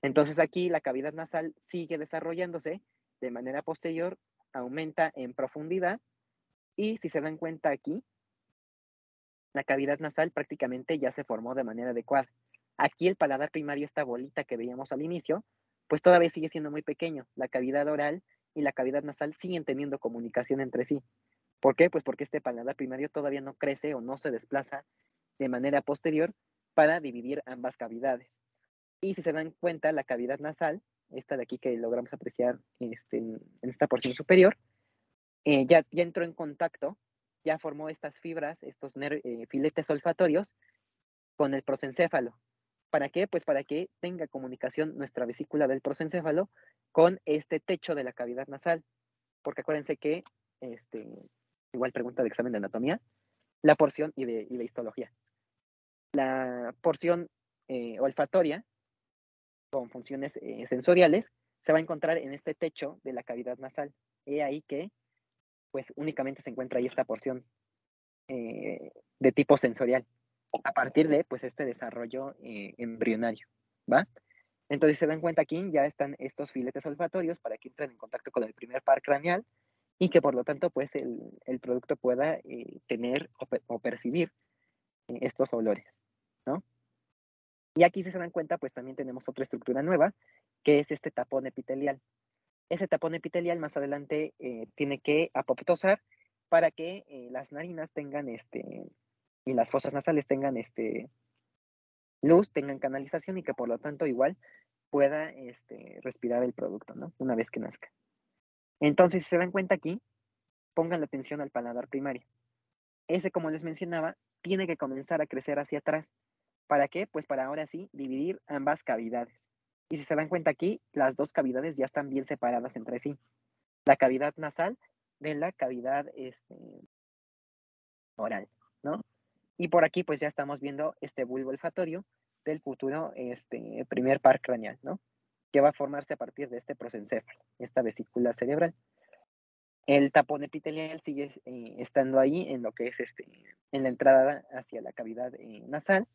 Entonces aquí la cavidad nasal sigue desarrollándose de manera posterior, aumenta en profundidad y si se dan cuenta aquí, la cavidad nasal prácticamente ya se formó de manera adecuada. Aquí el paladar primario, esta bolita que veíamos al inicio, pues todavía sigue siendo muy pequeño. La cavidad oral y la cavidad nasal siguen teniendo comunicación entre sí. ¿Por qué? Pues porque este paladar primario todavía no crece o no se desplaza de manera posterior para dividir ambas cavidades. Y si se dan cuenta, la cavidad nasal, esta de aquí que logramos apreciar este, en esta porción superior, eh, ya, ya entró en contacto, ya formó estas fibras, estos eh, filetes olfatorios con el prosencéfalo. ¿Para qué? Pues para que tenga comunicación nuestra vesícula del prosencéfalo con este techo de la cavidad nasal. Porque acuérdense que, este, igual pregunta de examen de anatomía, la porción y de, histología. La porción eh, olfatoria con funciones sensoriales se va a encontrar en este techo de la cavidad nasal. He ahí que pues únicamente se encuentra ahí esta porción eh, de tipo sensorial, a partir de pues este desarrollo eh, embrionario, ¿va? Entonces se dan cuenta aquí ya están estos filetes olfatorios para que entren en contacto con el primer par craneal y que por lo tanto pues el, producto pueda eh, tener o, percibir estos olores, ¿no? Y aquí si se dan cuenta pues también tenemos otra estructura nueva que es este tapón epitelial ese tapón epitelial más adelante eh, tiene que apoptosar para que eh, las narinas tengan este y las fosas nasales tengan este luz, tengan canalización y que por lo tanto igual pueda este, respirar el producto, ¿no? Una vez que nazca. Entonces, si se dan cuenta aquí, pongan la atención al paladar primario. Ese, como les mencionaba, tiene que comenzar a crecer hacia atrás. ¿Para qué? Pues para ahora sí dividir ambas cavidades. Y si se dan cuenta aquí, las dos cavidades ya están bien separadas entre sí. La cavidad nasal de la cavidad este, oral, ¿no? Y por aquí pues ya estamos viendo este bulbo olfatorio del futuro este, primer par craneal, ¿no? Que va a formarse a partir de este prosencéfalo, esta vesícula cerebral. El tapón epitelial sigue eh, estando ahí en lo que es este, en la entrada hacia la cavidad eh, nasal.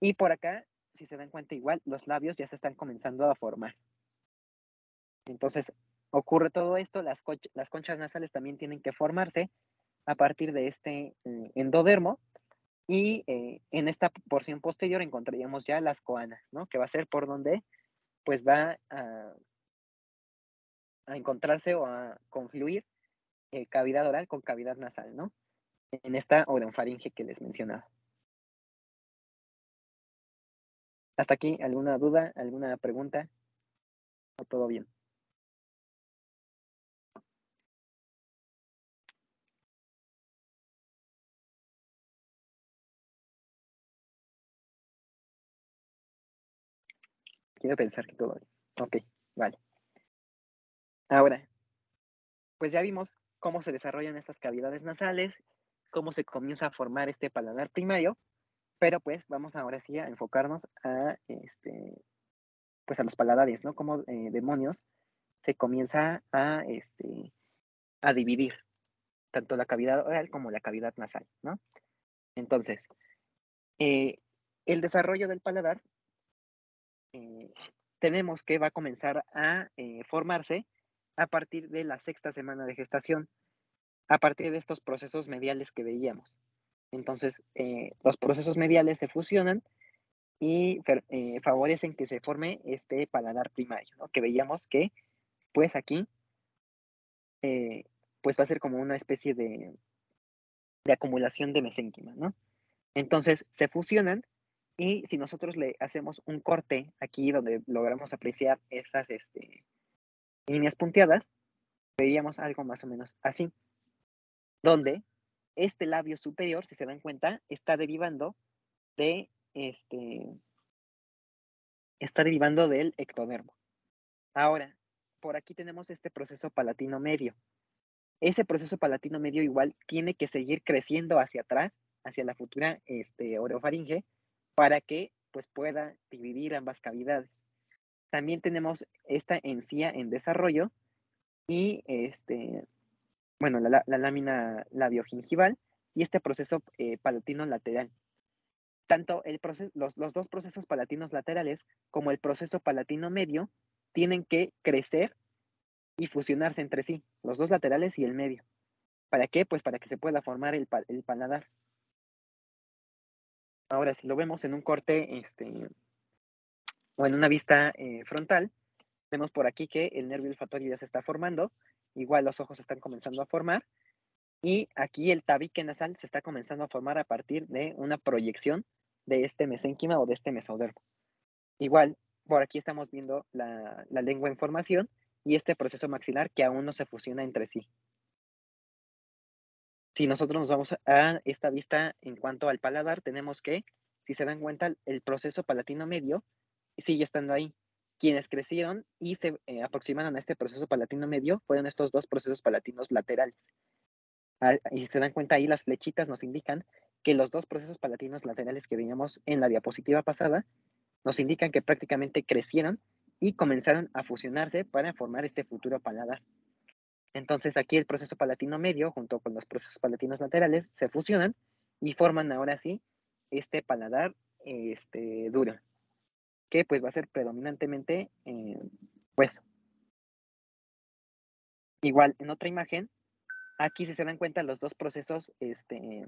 Y por acá, si se dan cuenta igual, los labios ya se están comenzando a formar. Entonces, ocurre todo esto, las, las conchas nasales también tienen que formarse a partir de este eh, endodermo y en esta porción posterior encontraríamos ya las coanas, ¿no? Que va a ser por donde pues va a, a encontrarse o a confluir eh, cavidad oral con cavidad nasal, ¿no? En esta oronfaringe que les mencionaba. ¿Hasta aquí alguna duda, alguna pregunta? ¿O todo bien? Quiero pensar que todo bien. Ok, vale. Ahora, pues ya vimos cómo se desarrollan estas cavidades nasales, cómo se comienza a formar este paladar primario, pero pues vamos ahora sí a enfocarnos a, este, pues a los paladares, ¿no? Cómo eh, demonios se comienza a, este, a dividir tanto la cavidad oral como la cavidad nasal, ¿no? Entonces, eh, el desarrollo del paladar eh, tenemos que va a comenzar a formarse a partir de la sexta semana de gestación, a partir de estos procesos mediales que veíamos. Entonces, eh, los procesos mediales se fusionan y eh, favorecen que se forme este paladar primario, ¿no? que veíamos que, pues aquí, eh, pues va a ser como una especie de, de acumulación de mesénquima, ¿no? Entonces, se fusionan y si nosotros le hacemos un corte aquí donde logramos apreciar esas, este, líneas punteadas, veríamos algo más o menos así, donde este labio superior, si se dan cuenta, está derivando de este, está derivando del ectodermo. Ahora, por aquí tenemos este proceso palatino medio. Ese proceso palatino medio igual tiene que seguir creciendo hacia atrás, hacia la futura este, orofaringe, para que pues, pueda dividir ambas cavidades. También tenemos esta encía en desarrollo y este, bueno, la, lámina labiogingival y este proceso eh, palatino lateral. Tanto los, dos procesos palatinos laterales como el proceso palatino medio tienen que crecer y fusionarse entre sí, los dos laterales y el medio. ¿Para qué? Pues para que se pueda formar el, el paladar. Ahora, si lo vemos en un corte este, o en una vista eh, frontal, vemos por aquí que el nervio olfatorio ya se está formando, igual los ojos están comenzando a formar, y aquí el tabique nasal se está comenzando a formar a partir de una proyección de este mesénquima o de este mesodermo. Igual, por aquí estamos viendo la, la lengua en formación y este proceso maxilar que aún no se fusiona entre sí. Si nosotros nos vamos a esta vista en cuanto al paladar, tenemos que, si se dan cuenta, el proceso palatino medio sigue estando ahí. Quienes crecieron y se eh, aproximaron a este proceso palatino medio fueron estos dos procesos palatinos laterales. Ah, y se dan cuenta ahí, las flechitas nos indican que los dos procesos palatinos laterales que veíamos en la diapositiva pasada nos indican que prácticamente crecieron y comenzaron a fusionarse para formar este futuro paladar. Entonces aquí el proceso palatino medio junto con los procesos palatinos laterales se fusionan y forman ahora sí este paladar este, duro que pues va a ser predominantemente eh, hueso. Igual, en otra imagen, aquí si se dan cuenta los dos procesos este,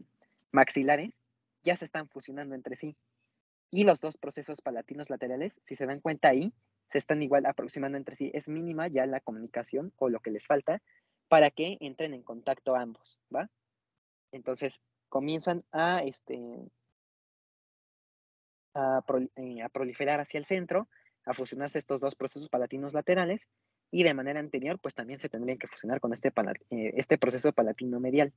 maxilares ya se están fusionando entre sí. Y los dos procesos palatinos laterales, si se dan cuenta ahí, se están igual aproximando entre sí. Es mínima ya la comunicación o lo que les falta para que entren en contacto ambos, ¿va? Entonces, comienzan a este, eh, a, proliferar hacia el centro a fusionarse estos dos procesos palatinos laterales y de manera anterior, pues también se tendrían que fusionar con este, eh, este proceso palatino medial.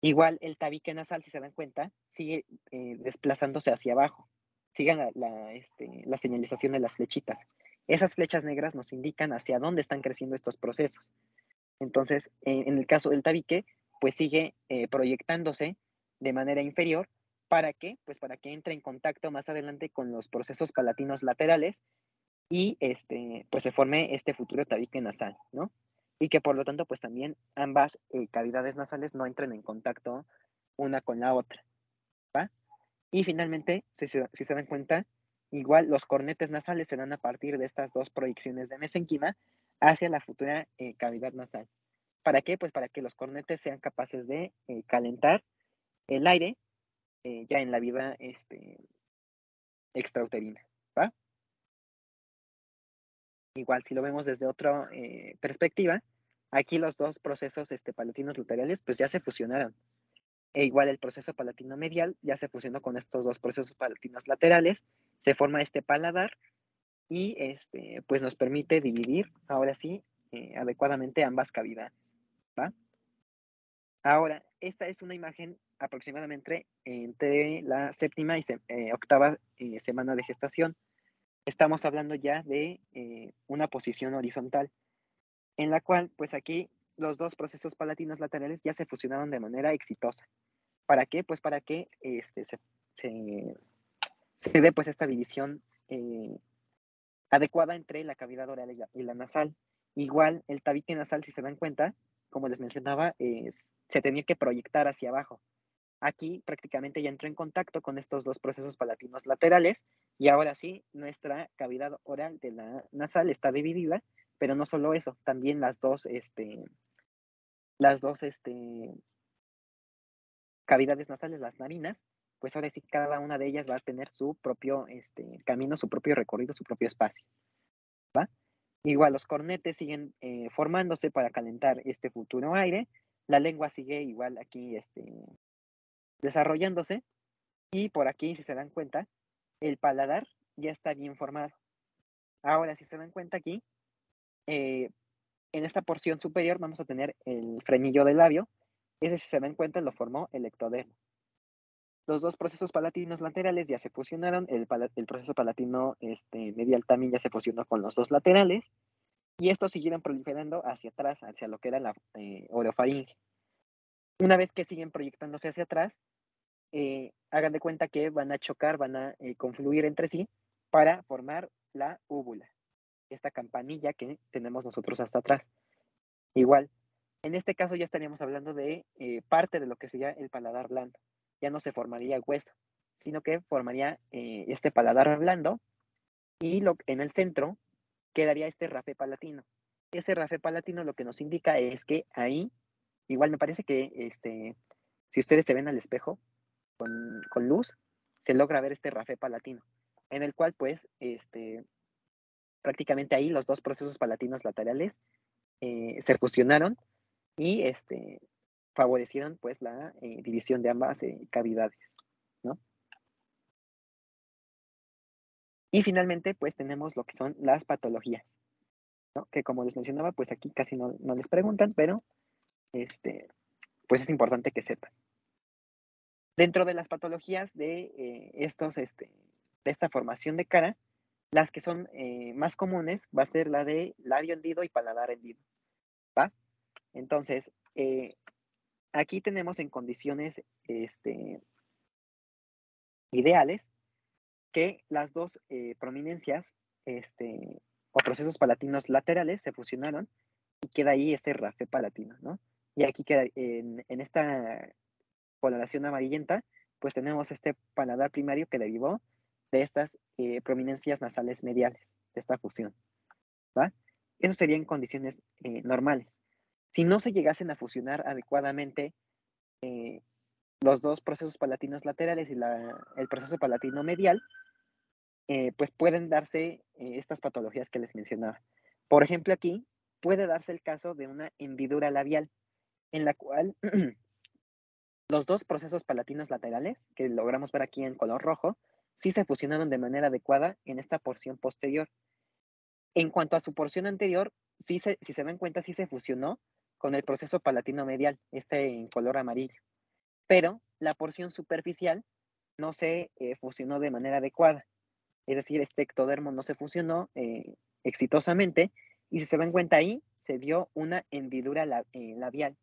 Igual el tabique nasal, si se dan cuenta, sigue eh, desplazándose hacia abajo. Sigan la, este, la, señalización de las flechitas. Esas flechas negras nos indican hacia dónde están creciendo estos procesos. Entonces, en el caso del tabique, pues sigue proyectándose de manera inferior. ¿Para qué? Pues para que entre en contacto más adelante con los procesos palatinos laterales y este, pues se forme este futuro tabique nasal, ¿no? Y que por lo tanto, pues también ambas eh, cavidades nasales no entren en contacto una con la otra, ¿va? Y finalmente, si se, se dan cuenta, igual los cornetes nasales se dan a partir de estas dos proyecciones de mesenquima hacia la futura eh, cavidad nasal. ¿Para qué? Pues para que los cornetes sean capaces de eh, calentar el aire ya en la vida este, extrauterina. ¿va? Igual, si lo vemos desde otra eh, perspectiva, aquí los dos procesos este, palatinos laterales pues ya se fusionaron. E igual el proceso palatino medial ya se fusionó con estos dos procesos palatinos laterales, se forma este paladar y este, pues nos permite dividir ahora sí eh, adecuadamente ambas cavidades. ¿va? Ahora, esta es una imagen aproximadamente entre la séptima y eh, octava semana de gestación estamos hablando ya de eh, una posición horizontal, en la cual, pues aquí los dos procesos palatinos laterales ya se fusionaron de manera exitosa. ¿Para qué? Pues para que este, se, se, dé pues esta división eh, adecuada entre la cavidad oral y la, nasal. Igual el tabique nasal, si se dan cuenta, como les mencionaba, se tenía que proyectar hacia abajo. Aquí prácticamente ya entró en contacto con estos dos procesos palatinos laterales y ahora sí, nuestra cavidad oral de la nasal está dividida, pero no solo eso, también las dos, este, las dos este, cavidades nasales, las narinas, pues ahora sí cada una de ellas va a tener su propio este, camino, su propio recorrido, su propio espacio. ¿va? Igual los cornetes siguen eh, formándose para calentar este futuro aire. La lengua sigue igual aquí este, desarrollándose. Y por aquí, si se dan cuenta, el paladar ya está bien formado. Ahora, si se dan cuenta aquí, eh, en esta porción superior vamos a tener el frenillo del labio. Ese, si se dan cuenta, lo formó el ectodermo. Los dos procesos palatinos laterales ya se fusionaron. El, proceso palatino este, medial también ya se fusionó con los dos laterales. Y estos siguieron proliferando hacia atrás, hacia lo que era la eh, orofaringe. Una vez que siguen proyectándose hacia atrás, eh, hagan de cuenta que van a chocar, van a eh, confluir entre sí para formar la úvula, esta campanilla que tenemos nosotros hasta atrás. Igual, en este caso ya estaríamos hablando de eh, parte de lo que sería el paladar blando. Ya no se formaría hueso, sino que formaría este paladar blando y lo, en el centro quedaría este rafe palatino. Ese rafe palatino lo que nos indica es que ahí Igual me parece que este, si ustedes se ven al espejo con, luz, se logra ver este rafé palatino, en el cual pues este, prácticamente ahí los dos procesos palatinos laterales eh, se fusionaron y este, favorecieron pues la eh, división de ambas eh, cavidades, ¿no? Y finalmente pues tenemos lo que son las patologías, ¿no? Que como les mencionaba pues aquí casi no, no les preguntan, pero este, pues es importante que sepan. Dentro de las patologías de, eh, estos, este, de esta formación de cara, las que son más comunes va a ser la de labio hendido y paladar hendido. ¿va? Entonces, eh, aquí tenemos en condiciones este, ideales que las dos prominencias este, o procesos palatinos laterales se fusionaron y queda ahí ese rafe palatino, ¿no? Y aquí queda, en, esta coloración amarillenta, pues tenemos este paladar primario que derivó de estas eh, prominencias nasales mediales, de esta fusión. ¿va? Eso sería en condiciones eh, normales. Si no se llegasen a fusionar adecuadamente eh, los dos procesos palatinos laterales y el proceso palatino medial, pues pueden darse estas patologías que les mencionaba. Por ejemplo, aquí puede darse el caso de una hendidura labial en la cual los dos procesos palatinos laterales, que logramos ver aquí en color rojo, sí se fusionaron de manera adecuada en esta porción posterior, En cuanto a su porción anterior, sí se, si se dan cuenta, sí se fusionó con el proceso palatino medial, este en color amarillo. Pero la porción superficial no se eh, fusionó de manera adecuada. Es decir, este ectodermo no se fusionó eh, exitosamente y si se dan cuenta ahí, se dio una hendidura eh, labial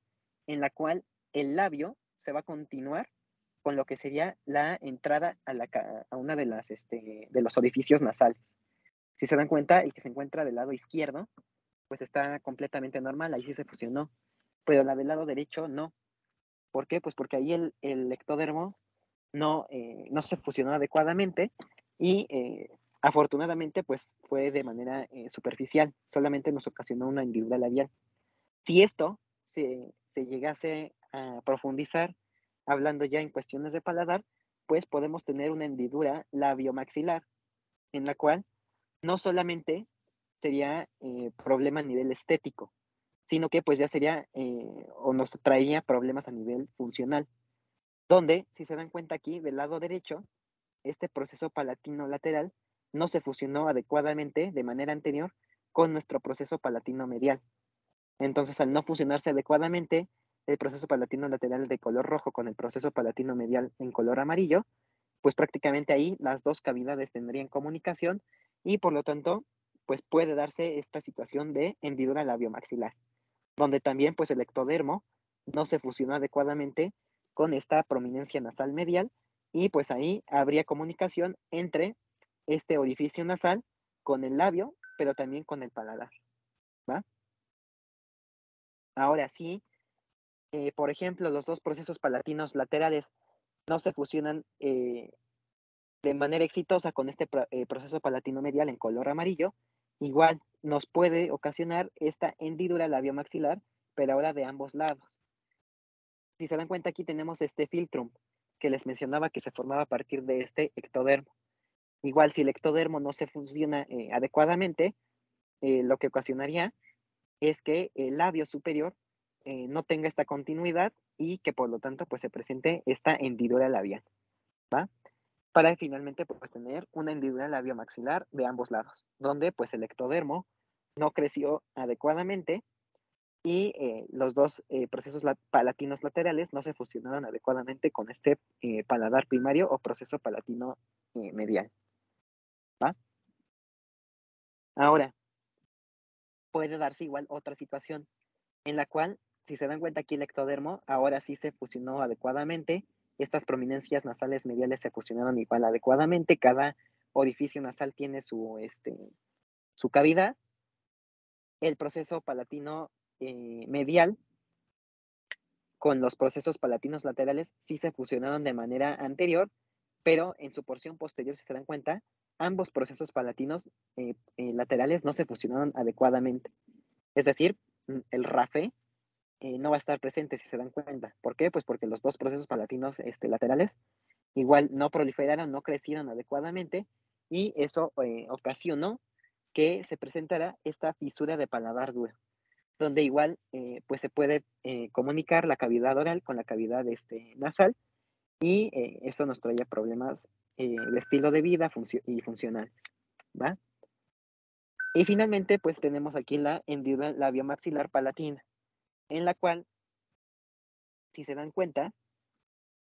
en la cual el labio se va a continuar con lo que sería la entrada a, la, una de, las, este, de los orificios nasales. Si se dan cuenta, el que se encuentra del lado izquierdo, pues está completamente normal, ahí sí se fusionó, pero la del lado derecho no. ¿Por qué? Pues porque ahí el, el ectodermo no, eh, no se fusionó adecuadamente y eh, afortunadamente pues fue de manera eh, superficial, solamente nos ocasionó una hendidura labial. Si esto se, se llegase a profundizar, hablando ya en cuestiones de paladar, pues podemos tener una hendidura labiomaxilar, en la cual no solamente sería eh, problema a nivel estético, sino que pues ya sería eh, o nos traería problemas a nivel funcional, donde, si se dan cuenta aquí, del lado derecho, este proceso palatino lateral no se fusionó adecuadamente de manera anterior con nuestro proceso palatino medial. Entonces, al no fusionarse adecuadamente, el proceso palatino lateral de color rojo con el proceso palatino medial en color amarillo, pues prácticamente ahí las dos cavidades tendrían comunicación y por lo tanto, pues puede darse esta situación de hendidura labiomaxilar, donde también pues el ectodermo no se fusionó adecuadamente con esta prominencia nasal medial y pues ahí habría comunicación entre este orificio nasal con el labio, pero también con el paladar, ¿va? Ahora sí, eh, por ejemplo, los dos procesos palatinos laterales no se fusionan eh, de manera exitosa con este eh, proceso palatino medial en color amarillo, igual nos puede ocasionar esta hendidura labiomaxilar, pero ahora de ambos lados. Si se dan cuenta, aquí tenemos este filtrum que les mencionaba que se formaba a partir de este ectodermo. Igual, si el ectodermo no se fusiona adecuadamente, lo que ocasionaría es que el labio superior eh, no tenga esta continuidad y que por lo tanto pues se presente esta hendidura labial, ¿va? Para finalmente pues tener una hendidura labiomaxilar de ambos lados, donde pues el ectodermo no creció adecuadamente y eh, los dos eh, procesos palatinos laterales no se fusionaron adecuadamente con este paladar primario o proceso palatino medial. ¿va? Ahora, puede darse igual otra situación en la cual si se dan cuenta aquí el ectodermo, ahora sí se fusionó adecuadamente. Estas prominencias nasales mediales se fusionaron igual adecuadamente. Cada orificio nasal tiene su, este, su cavidad. El proceso palatino eh, medial con los procesos palatinos laterales sí se fusionaron de manera anterior, pero en su porción posterior, si se dan cuenta, ambos procesos palatinos eh, eh, laterales no se fusionaron adecuadamente. Es decir, mm, el RAFE eh, no va a estar presente si se dan cuenta. ¿Por qué? Pues porque los dos procesos palatinos este, laterales igual no proliferaron, no crecieron adecuadamente y eso eh, ocasionó que se presentara esta fisura de paladar duro, donde igual eh, pues se puede comunicar la cavidad oral con la cavidad este, nasal y eso nos traía problemas de estilo de vida y funcionales. ¿va? Y finalmente pues tenemos aquí la hendidura labiomaxilar palatina en la cual, si se dan cuenta,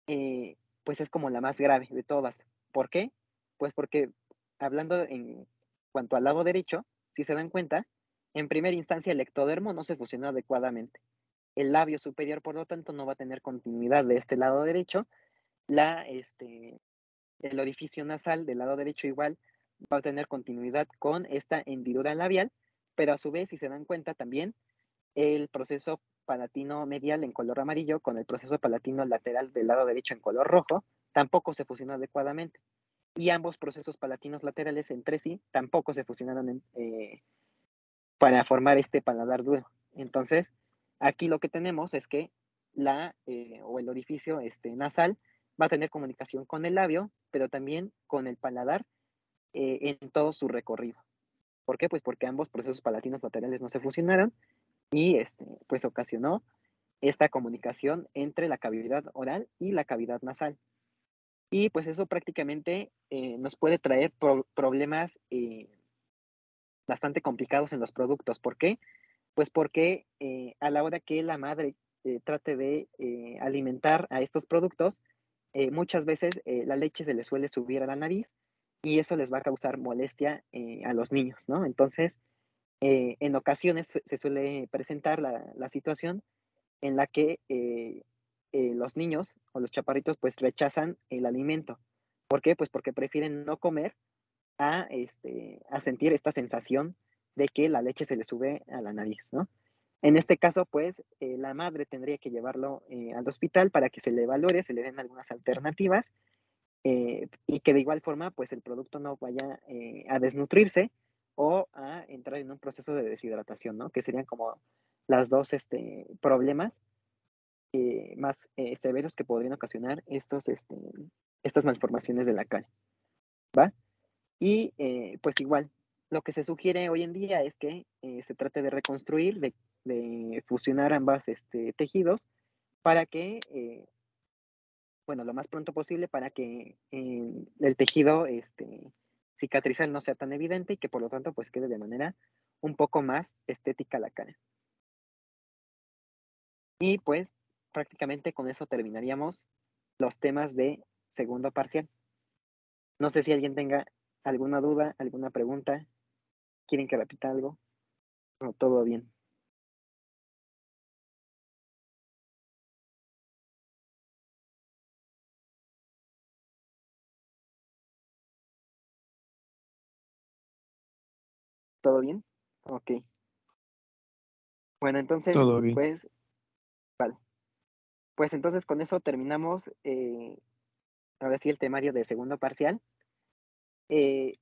eh, pues es como la más grave de todas. ¿Por qué? Pues porque hablando en cuanto al lado derecho, si se dan cuenta, en primera instancia el ectodermo no se fusionó adecuadamente. El labio superior, por lo tanto, no va a tener continuidad de este lado derecho. La, este, el orificio nasal del lado derecho igual va a tener continuidad con esta hendidura labial, pero a su vez, si se dan cuenta también, el proceso palatino medial en color amarillo con el proceso palatino lateral del lado derecho en color rojo, tampoco se fusionó adecuadamente. Y ambos procesos palatinos laterales entre sí tampoco se fusionaron eh, para formar este paladar duro. Entonces, aquí lo que tenemos es que la eh, o el orificio este, nasal va a tener comunicación con el labio, pero también con el paladar eh, en todo su recorrido. ¿Por qué? Pues porque ambos procesos palatinos laterales no se fusionaron y este, pues ocasionó esta comunicación entre la cavidad oral y la cavidad nasal. Y pues eso prácticamente eh, nos puede traer problemas eh, bastante complicados en los productos. ¿Por qué? Pues porque eh, a la hora que la madre eh, trate de alimentar a estos productos, muchas veces la leche se les suele subir a la nariz y eso les va a causar molestia a los niños, ¿no? Entonces, en ocasiones se suele presentar la, situación en la que los niños o los chaparritos pues rechazan el alimento. ¿Por qué? Pues porque prefieren no comer a, este, a sentir esta sensación de que la leche se le sube a la nariz, ¿no? En este caso, pues, eh, la madre tendría que llevarlo eh, al hospital para que se le valore, se le den algunas alternativas eh, y que de igual forma, pues, el producto no vaya a desnutrirse o a entrar en un proceso de deshidratación, ¿no? Que serían como las dos este, problemas más severos que podrían ocasionar estos, este, estas malformaciones de la cara, ¿va? Y eh, pues igual, lo que se sugiere hoy en día es que eh, se trate de reconstruir, de, fusionar ambas este, tejidos para que, eh, bueno, lo más pronto posible para que el tejido este, cicatrizal no sea tan evidente y que por lo tanto pues quede de manera un poco más estética la cara. Y pues prácticamente con eso terminaríamos los temas de segundo parcial. No sé si alguien tenga ¿Alguna duda? ¿Alguna pregunta? ¿Quieren que repita algo? No, todo bien. ¿Todo bien? Ok. Bueno, entonces, pues, vale. Pues entonces con eso terminamos, eh, ahora sí, el temario de segundo parcial. Eh,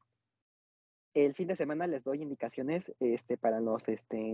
el fin de semana les doy indicaciones este, para los este,